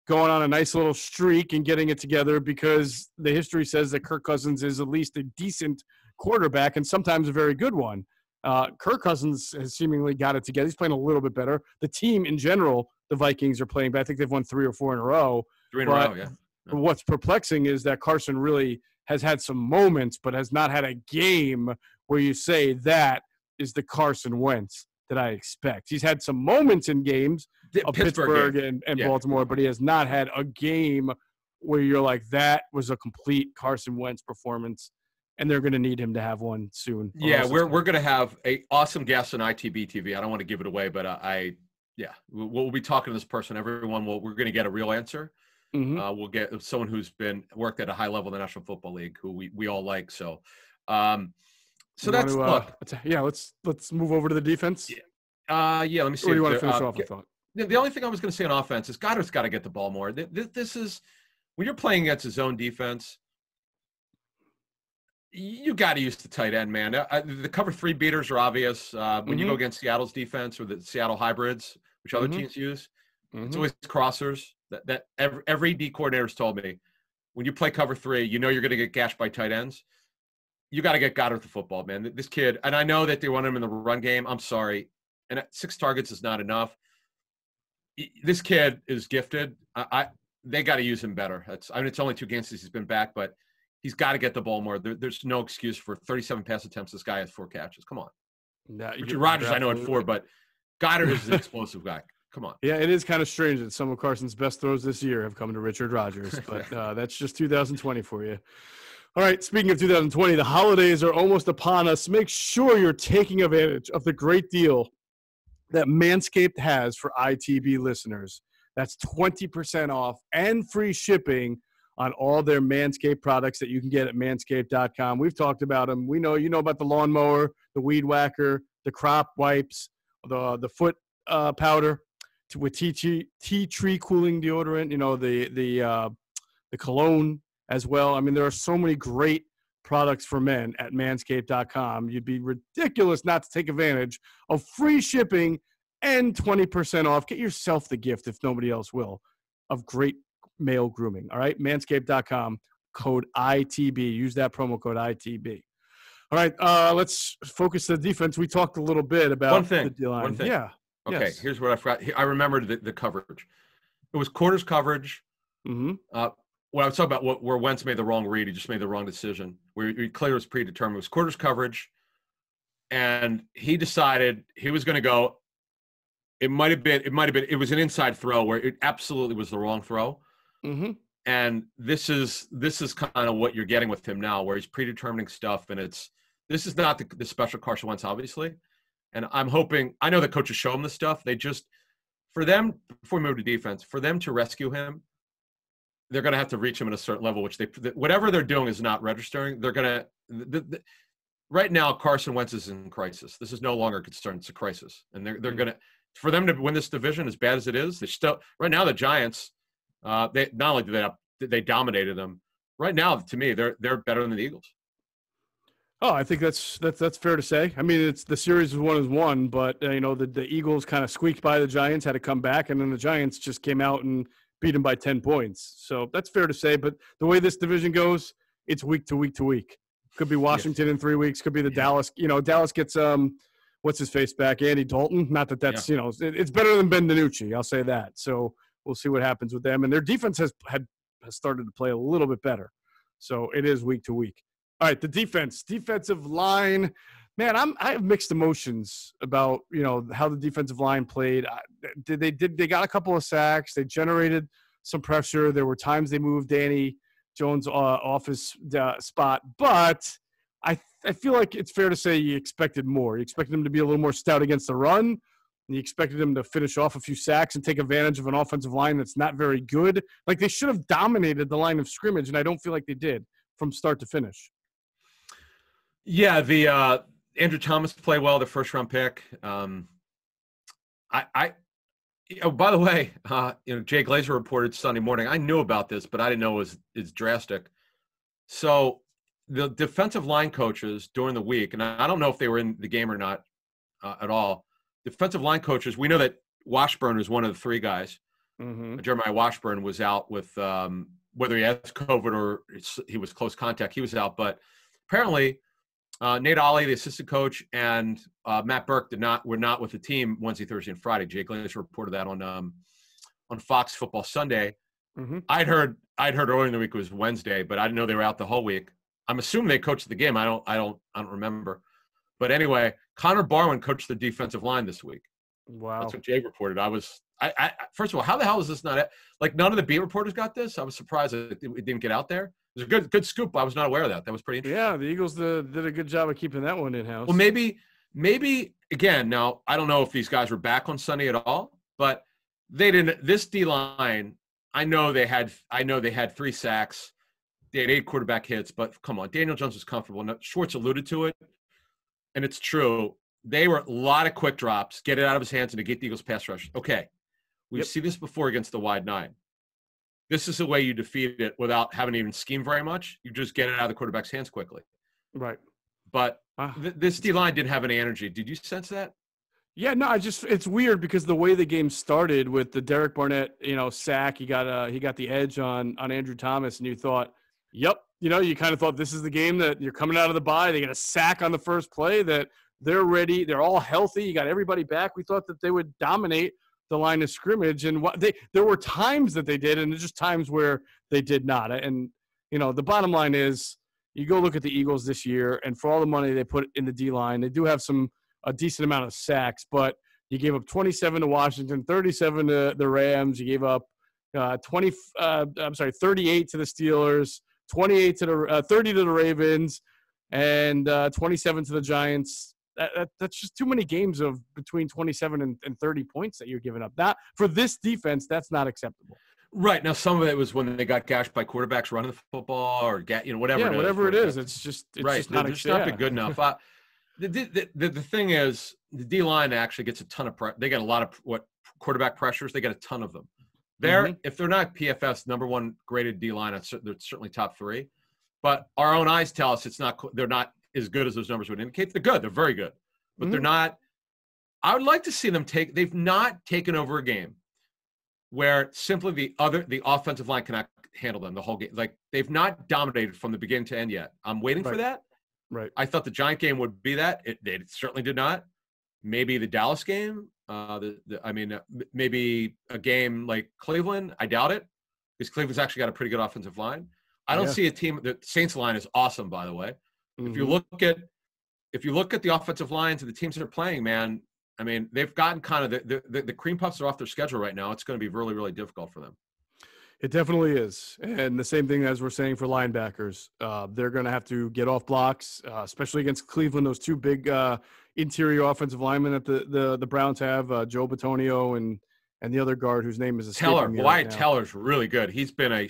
going on a nice little streak and getting it together because the history says that Kirk Cousins is at least a decent quarterback and sometimes a very good one. Uh, Kirk Cousins has seemingly got it together. He's playing a little bit better. The team in general, the Vikings are playing, but I think they've won three or four in a row. Three in a row, yeah. What's perplexing is that Carson really has had some moments, but has not had a game where you say that is the Carson Wentz that I expect. He's had some moments in games The of Pittsburgh, Pittsburgh, and, and Yeah. Baltimore, but he has not had a game where you're like, that was a complete Carson Wentz performance, and they're going to need him to have one soon. Yeah, we're we're gonna have a awesome guest on ITB TV. I don't want to give it away, but uh, I, yeah, we'll, we'll be talking to this person. Everyone, will we're gonna get a real answer. Mhm. Uh, we'll get someone who's been worked at a high level in the National Football League, who we, we all like. So, um, so You that's wanna, uh, look. yeah. Let's let's move over to the defense. Yeah, Uh, yeah, let me see. Or do you want to finish uh, off with thought? the only thing I was going to say on offense is Goedert's got to get the ball more. Th- th- This is when you're playing against a zone defense. you got to use the tight end, man. Uh, the cover three beaters are obvious. Uh, when mm-hmm. you go mm-hmm. against Seattle's defense or the Seattle hybrids, which other mm-hmm. teams use, mm-hmm. it's always crossers. That, that every, every D coordinator's told me when you play cover three, you know you're going to get gashed by tight ends. You got to get Goedert the football, man. This kid, and I know that they want him in the run game. I'm sorry, and uh, six targets is not enough. This kid is gifted. I, I they got to use him better. That's I mean, it's only two games since he's been back, but he's got to get the ball more. There, there's no excuse for 37 pass attempts. This guy has four catches. Come on. No, Richard Rodgers, I know at four, but Goedert is an explosive guy. Come on. Yeah, it is kind of strange that some of Carson's best throws this year have come to Richard Rodgers, but uh, that's just 2020 for you. All right, speaking of 2020, the holidays are almost upon us. Make sure you're taking advantage of the great deal that Manscaped has for ITB listeners. That's 20% off and free shipping on all their Manscaped products that you can get at manscaped.com. We've talked about them. We know you know about the lawnmower, the weed whacker, the crop wipes, the the foot uh, powder with tea tree, tea tree cooling deodorant. You know the the uh, the cologne as well. I mean, there are so many great products for men at manscaped.com. You'd be ridiculous not to take advantage of free shipping and 20% off. Get yourself the gift if nobody else will of great male grooming. All right, manscaped.com, code ITB. Use that promo code ITB. All right, uh, let's focus the defense. We talked a little bit about one thing. the D-line. One thing. Yeah. Okay, yes. here's what I forgot. I remembered the, the coverage. It was quarters coverage. Mm-hmm. Uh, when I was talking about what, where Wentz made the wrong read, he just made the wrong decision. Where he clear was predetermined. It was quarters coverage, and he decided he was going to go. It might have been. It might have been. It was an inside throw where it absolutely was the wrong throw. Mm-hmm. And this is this is kind of what you're getting with him now, where he's predetermining stuff, and it's this is not the, the special Carson Wentz, obviously. And I'm hoping I know the coaches show him the stuff. They just for them before we move to defense, for them to rescue him, they're going to have to reach him at a certain level, which they whatever they're doing is not registering. They're going to the, the, right now Carson Wentz is in crisis. This is no longer a concern; it's a crisis, and they're they're mm-hmm. going to for them to win this division as bad as it is. They still right now the Giants uh, they not only did they they dominated them. Right now, to me, they're they're better than the Eagles. Oh, I think that's that's that's fair to say. I mean, it's the series is one is one, but uh, you know the the Eagles kind of squeaked by the Giants, had to come back, and then the Giants just came out and beat them by ten points. So that's fair to say. But the way this division goes, it's week to week to week. Could be Washington yes. in three weeks. Could be the yeah. Dallas. You know, Dallas gets um, what's his face back, Andy Dalton. Not that that's yeah. you know, it, it's better than Ben DiNucci. I'll say that. So we'll see what happens with them. And their defense has had has started to play a little bit better. So it is week to week. All right, the defense, defensive line. Man, I'm I have mixed emotions about you know how the defensive line played. Did they did they got a couple of sacks? They generated some pressure. There were times they moved Danny Jones uh, off his uh, spot, but I I feel like it's fair to say you expected more. You expected him to be a little more stout against the run and you expected them to finish off a few sacks and take advantage of an offensive line that's not very good. Like they should have dominated the line of scrimmage, and I don't feel like they did from start to finish. Yeah, the uh, Andrew Thomas play well, the first round pick. Um, I, I oh, by the way, uh, you know, Jay Glazer reported Sunday morning. I knew about this, but I didn't know it was it's drastic. So the defensive line coaches during the week, and I don't know if they were in the game or not uh, at all defensive line coaches, we know that Washburn is one of the three guys. Mm-hmm. Jeremiah Washburn was out with um, whether he has COVID or he was close contact. He was out, but apparently uh, Nate Ollie, the assistant coach, and uh, Matt Burke did not were not with the team Wednesday, Thursday, and Friday. Jake Lynch reported that on um, on Fox Football Sunday. Mm-hmm. I'd heard I'd heard earlier in the week it was Wednesday, but I didn't know they were out the whole week. I'm assuming they coached the game. I don't I don't I don't remember. But anyway, Connor Barwin coached the defensive line this week. Wow. That's what Jake reported. I was, I, I, first of all, how the hell is this not like none of the beat reporters got this? I was surprised that it didn't get out there. It was a good, good scoop. I was not aware of that. That was pretty interesting. Yeah, the Eagles did, did a good job of keeping that one in house. Well, maybe, maybe again. Now I don't know if these guys were back on Sunday at all, but they didn't. This D line, I know they had. I know they had three sacks. They had eight quarterback hits, but come on, Daniel Jones was comfortable. Now, Schwartz alluded to it and it's true. They were a lot of quick drops, get it out of his hands, and to get the Eagles pass rush. Okay, we've yep. seen this before against the wide nine. This is the way you defeat it without having to even scheme very much. You just get it out of the quarterback's hands quickly. Right. But Uh, th- this D line didn't have any energy. Did you sense that? Yeah, no, I just it's weird because the way the game started with the Derek Barnett, you know, sack, he got uh he got the edge on on Andrew Thomas, and you thought, yep, you know, you kind of thought this is the game that you're coming out of the bye. They get a sack on the first play that they're ready, they're all healthy. You got everybody back. We thought that they would dominate the line of scrimmage, and what they there were times that they did, and there's just times where they did not. And you know, the bottom line is, you go look at the Eagles this year, and for all the money they put in the D line, they do have some a decent amount of sacks, but you gave up 27 to Washington, 37 to the Rams. You gave up uh, 20. Uh, I'm sorry, 38 to the Steelers, 28 to the uh, 30 to the Ravens, and uh, 27 to the Giants. That, that, that's just too many games of between 27 and, and 30 points that you're giving up. That for this defense, that's not acceptable. Right now, some of it was when they got gashed by quarterbacks running the football, or get you know whatever. yeah, it is, whatever it where- is, it's just it's right. just not, ex- not yeah. good enough. Uh, the, the, the, the thing is, the D line actually gets a ton of pre- they get a lot of what quarterback pressures. They get a ton of them. They're Mhm. if they're not PFF's number one graded D line, they're certainly top three. But our own eyes tell us it's not. They're not as good as those numbers would indicate. They're good. They're very good, but they're Mhm. not. I would like to see them take. They've not taken over a game where simply the other the offensive line cannot handle them the whole game. Like they've not dominated from the beginning to end yet. I'm waiting for that. Right. I thought the Giant game would be that. It, it certainly did not. Maybe the Dallas game. Uh, the, the I mean, uh, maybe a game like Cleveland. I doubt it because Cleveland's actually got a pretty good offensive line. I don't Yeah. see a team. The Saints line is awesome, by the way. If you Mhm. look at if you look at the offensive lines of the teams that are playing, man, I mean, they've gotten kind of the the, the, cream puffs are off their schedule right now. It's going to be really really difficult for them. It definitely is. And the same thing as we're saying for linebackers. Uh, they're going to have to get off blocks, uh, especially against Cleveland. Those two big uh, interior offensive linemen that the, the, the Browns have, uh, Joe Bitonio and, and the other guard whose name is Teller, right Wyatt now. Teller's really good. He's been a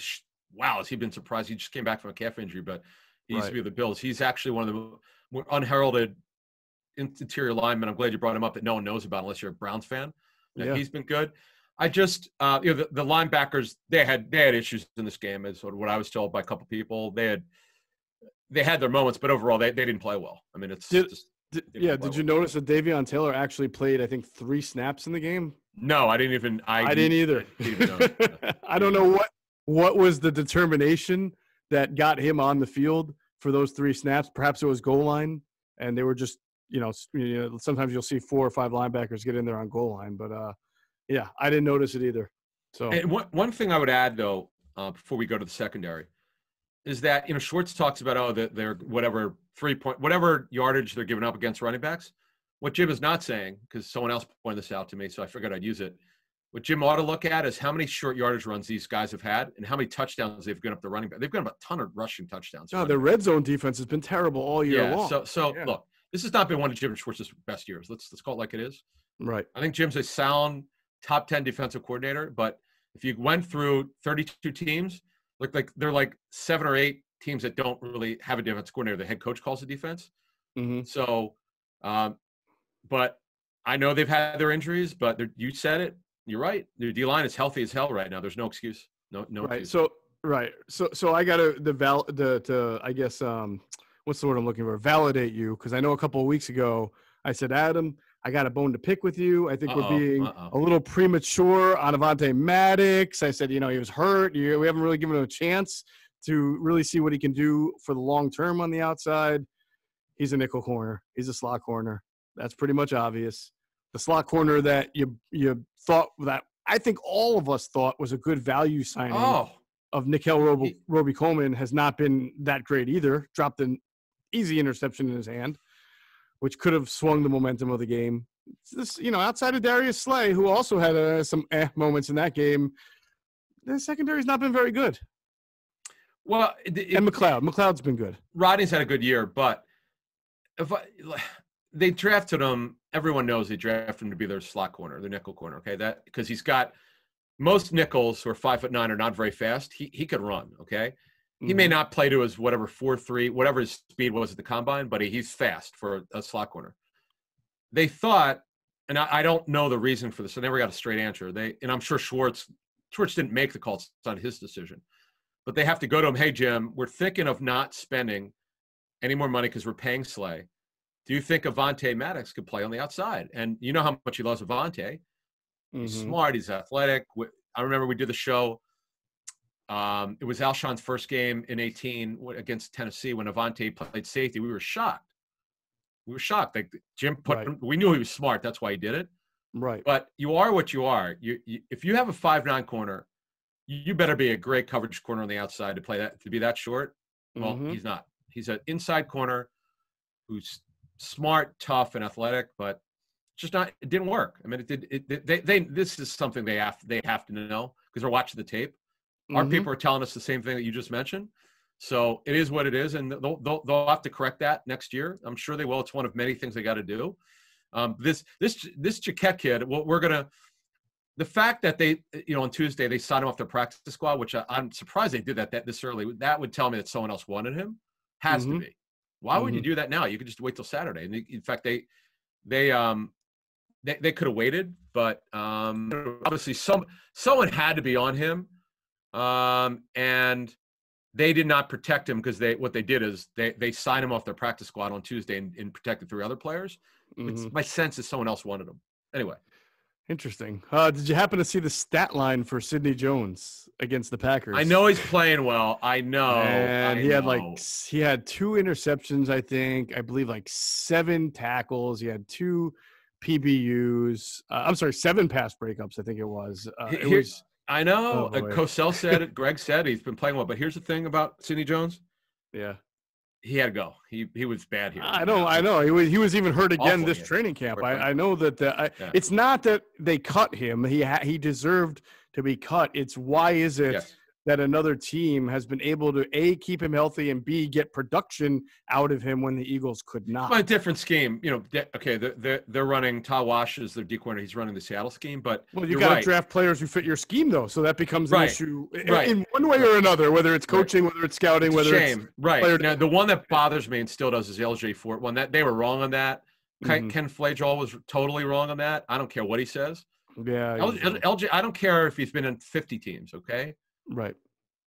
wow. Has he been surprised? He just came back from a calf injury, but he used to be with the Bills. He's actually one of the more unheralded interior linemen. I'm glad you brought him up that no one knows about unless you're a Browns fan. Yeah. He's been good. I just, uh, you know, the, the linebackers they had they had issues in this game, is sort of what I was told by a couple people. They had they had their moments, but overall they, they didn't play well. I mean, it's Did- just Did, yeah, did you well. notice that Davion Taylor actually played, I think, three snaps in the game? no. I didn't even. I, I didn't either. didn't even. I don't know what what was the determination that got him on the field for those three snaps. Perhaps it was goal line, and they were just you know, you know sometimes you'll see four or five linebackers get in there on goal line, but uh, yeah, I didn't notice it either. So And one, one thing I would add, though, uh, before we go to the secondary, is that you know Schwartz talks about oh that they're whatever three point whatever yardage they're giving up against running backs. What Jim is not saying, because someone else pointed this out to me, so I figured I'd use it. What Jim ought to look at is how many short yardage runs these guys have had and how many touchdowns they've given up the running back. They've given up a ton of rushing touchdowns. no, their red zone defense has been terrible all year yeah. long. So so Yeah. look, this has not been one of Jim Schwartz's best years. Let's let's call it like it is. right. I think Jim's a sound top 10 defensive coordinator, but if you went through 32 teams, look like they're like seven or eight teams that don't really have a defense coordinator. The head coach calls the defense. hmm So, um, but I know they've had their injuries, but you said it. You're right. Their D line is healthy as hell right now. There's no excuse. No, no Right. excuse. So right. So so I got to the val the to I guess um what's the word I'm looking for? Validate you because I know a couple of weeks ago I said Adam, I got a bone to pick with you. I think Uh-oh, we're being uh-oh. a little premature on Avonte Maddox. I said, you know, he was hurt. You, we haven't really given him a chance to really see what he can do for the long term on the outside. He's a nickel corner. He's a slot corner. That's pretty much obvious. The slot corner that you you thought that I think all of us thought was a good value signing oh, of Nickell Robey, Robey Coleman has not been that great either. Dropped an easy interception in his hand, which could have swung the momentum of the game. This, you know, outside of Darius Slay, who also had uh, some eh moments in that game, the secondary's not been very good. well, it, And McLeod, McLeod's been good. Rodney's had a good year, but if I, they drafted him, everyone knows they drafted him to be their slot corner, their nickel corner. Okay, that because he's got most nickels who are five foot nine are not very fast. He he could run. Okay, he may Mhm. not play to his whatever four three, whatever his speed was at the combine, but he, he's fast for a slot corner. They thought, and I, I don't know the reason for this. I never got a straight answer. They and I'm sure Schwartz Schwartz didn't make the call. It's not his decision, but they have to go to him. Hey Jim, we're thinking of not spending any more money because we're paying Slay. Do you think Avonte Maddox could play on the outside? And you know how much he loves Avonte. He's Mhm. smart. He's athletic. I remember we did the show. Um, it was Alshon's first game in 18 against Tennessee when Avonte played safety. We were shocked. We were shocked. Like Jim put, Right. him, we knew he was smart. That's why he did it. Right. But you are what you are. You, you if you have a five nine corner, you better be a great coverage corner on the outside to play that to be that short. Well, Mhm. he's not. He's an inside corner who's smart, tough, and athletic, but just not. It didn't work. I mean, it did. It, they, they, this is something they have. They have to know because they're watching the tape. Our Mhm. people are telling us the same thing that you just mentioned. So it is what it is, and they'll, they'll, they'll have to correct that next year. I'm sure they will. It's one of many things they got to do. Um, this this this Jacquet kid, well, we're gonna. The fact that they, you know, on Tuesday they signed him off their practice squad, which I, I'm surprised they did that, that this early. That would tell me that someone else wanted him. Has Mhm. to be. Why would you Mhm. do that now? You could just wait till Saturday. And in fact, they they um they, they could have waited, but um obviously some someone had to be on him. Um and they did not protect him because they what they did is they they signed him off their practice squad on Tuesday and, and protected three other players. It's, Mhm. my sense is someone else wanted him. Anyway, Interesting. Uh, did you happen to see the stat line for Sidney Jones against the Packers? I know he's playing well. I know. and I he had like he had two interceptions, I think. I believe like seven tackles. He had two PBUs. Uh, I'm sorry, seven pass breakups. I think it was. Uh, it here- was I know. Oh, uh. Cosell said it. Greg said he's been playing well. But here's the thing about Sidney Jones. yeah. He had to go. He he was bad here. I know, I know. He was he was even hurt again this training camp. I, I know that the, I, Yeah. it's not that they cut him. He ha- he deserved to be cut. It's why is it Yes. That another team has been able to a keep him healthy and b get production out of him when the Eagles could not. Well, a different scheme. You know, de- okay, they're, they're, they're running Todd Wash as their D corner. He's running the Seattle scheme, but Well, you got to right. draft players who fit your scheme, though, so that becomes an Right. issue Right. in one way or another. Whether it's coaching, whether it's scouting, It's whether shame. right. player Now, the one that bothers me and still does is LJ Fort one. That they were wrong on that. Ken, Mhm. Ken Flajole was totally wrong on that. I don't care what he says. yeah, L- LJ, I don't care if he's been in 50 teams. Okay, right.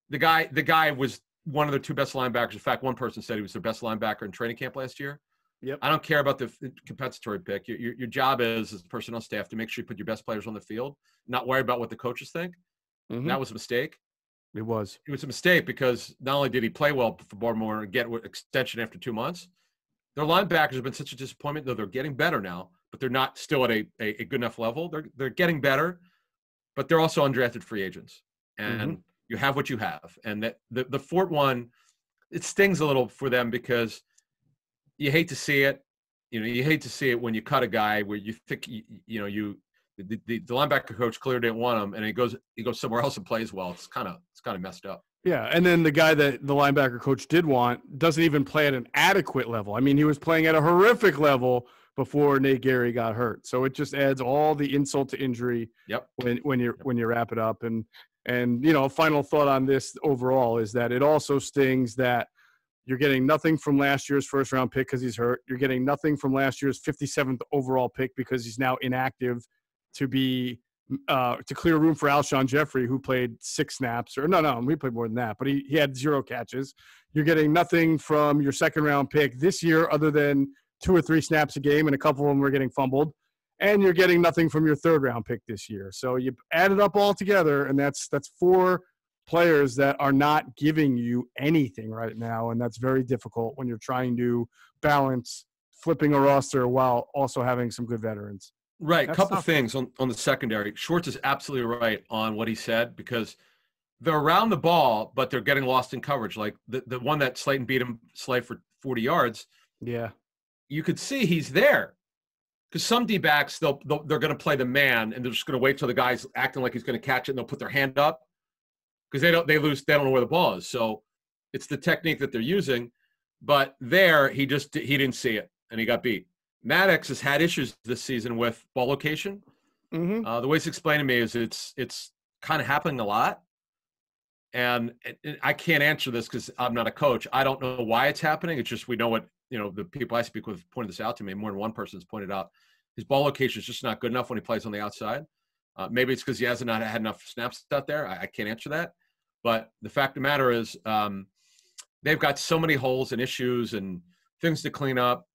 the guy, the guy was one of the two best linebackers. In fact, one person said he was the best linebacker in training camp last year. Yep. I don't care about the compensatory pick. Your, your, your job is as personnel staff to make sure you put your best players on the field, not worry about what the coaches think. Mhm. That was a mistake. It was. It was a mistake because not only did he play well for Baltimore and get an extension after two months, their linebackers have been such a disappointment. Though they're getting better now, but they're not still at a, a, a good enough level. They're they're getting better, but they're also undrafted free agents, and you have what you have. And that the the Fort one, it stings a little for them because you hate to see it. You know, you hate to see it when you cut a guy where you think you, you know you the, the, the linebacker coach clearly didn't want him, and he goes he goes somewhere else and plays well. It's kind of it's kind of messed up. Yeah, and then the guy that the linebacker coach did want doesn't even play at an adequate level. I mean, he was playing at a horrific level before Nate Gerry got hurt. So it just adds all the insult to injury. Yep. When when you Yep. when you wrap it up and and you know, final thought on this overall is that it also stings that you're getting nothing from last year's first round pick because he's hurt. You're getting nothing from last year's 57th overall pick because he's now inactive to be uh, to clear room for Alshon Jeffery, who played six snaps, or no, no, we played more than that, but he, he had zero catches. You're getting nothing from your second round pick this year other than two or three snaps a game, and a couple of them were getting fumbled. And you're getting nothing from your third round pick this year. So you add it up all together, and that's that's four players that are not giving you anything right now, and that's very difficult when you're trying to balance flipping a roster while also having some good veterans. Right. A couple things on, on the secondary. Schwartz is absolutely right on what he said because they're around the ball, but they're getting lost in coverage. Like the, the one that Slayton beat him Slay for 40 yards, Yeah. you could see he's there. Because some D backs, they'll, they'll they're going to play the man, and they're just going to wait till the guy's acting like he's going to catch it, and they'll put their hand up because they don't they lose they don't know where the ball is. So it's the technique that they're using. But there, he just he didn't see it, and he got beat. Maddox has had issues this season with ball location. Mm-hmm. Uh, the way it's explained to me is it's it's kind of happening a lot, and it- it- I can't answer this because I'm not a coach. I don't know why it's happening. It's just we know what you know. The people I speak with pointed this out to me. More than one person's pointed out his ball location is just not good enough when he plays on the outside. Uh, maybe it's because he hasn't had enough snaps out there. I, I can't answer that. But the fact of the matter is, um, they've got so many holes and issues and things to clean up.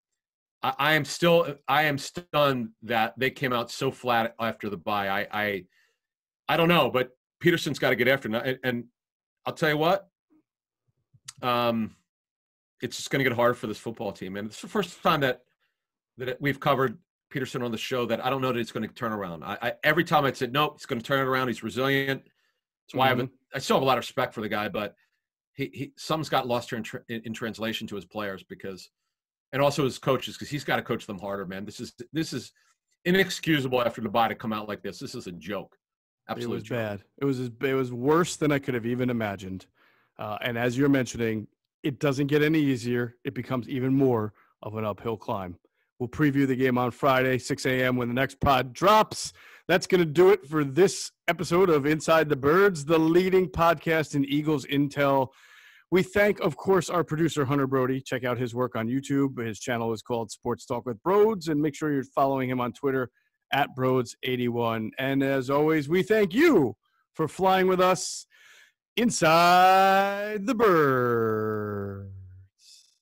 I, I am still I am stunned that they came out so flat after the bye. I I, I don't know, but Pederson's got to get after. And, and I'll tell you what, um, it's just going to get hard for this football team. And it's the first time that that we've covered Pederson on the show that I don't know that it's going to turn around. I, I every time I said nope, it's going to turn it around. He's resilient. That's why mm-hmm. I, have I still have a lot of respect for the guy, but he, he some's got lost here in, tra- in, translation to his players because, and also his coaches because he's got to coach them harder. Man, this is this is inexcusable after the bye to come out like this. This is a joke. Absolutely, it was bad. It was it was worse than I could have even imagined. Uh, and as you're mentioning, it doesn't get any easier. It becomes even more of an uphill climb. We'll preview the game on Friday, 6 a.m. when the next pod drops. That's going to do it for this episode of Inside the Birds, the leading podcast in Eagles Intel. We thank, of course, our producer, Hunter Brody. Check out his work on YouTube. His channel is called Sports Talk with Broads, and make sure you're following him on Twitter at Broads81. And as always, we thank you for flying with us Inside the Bird.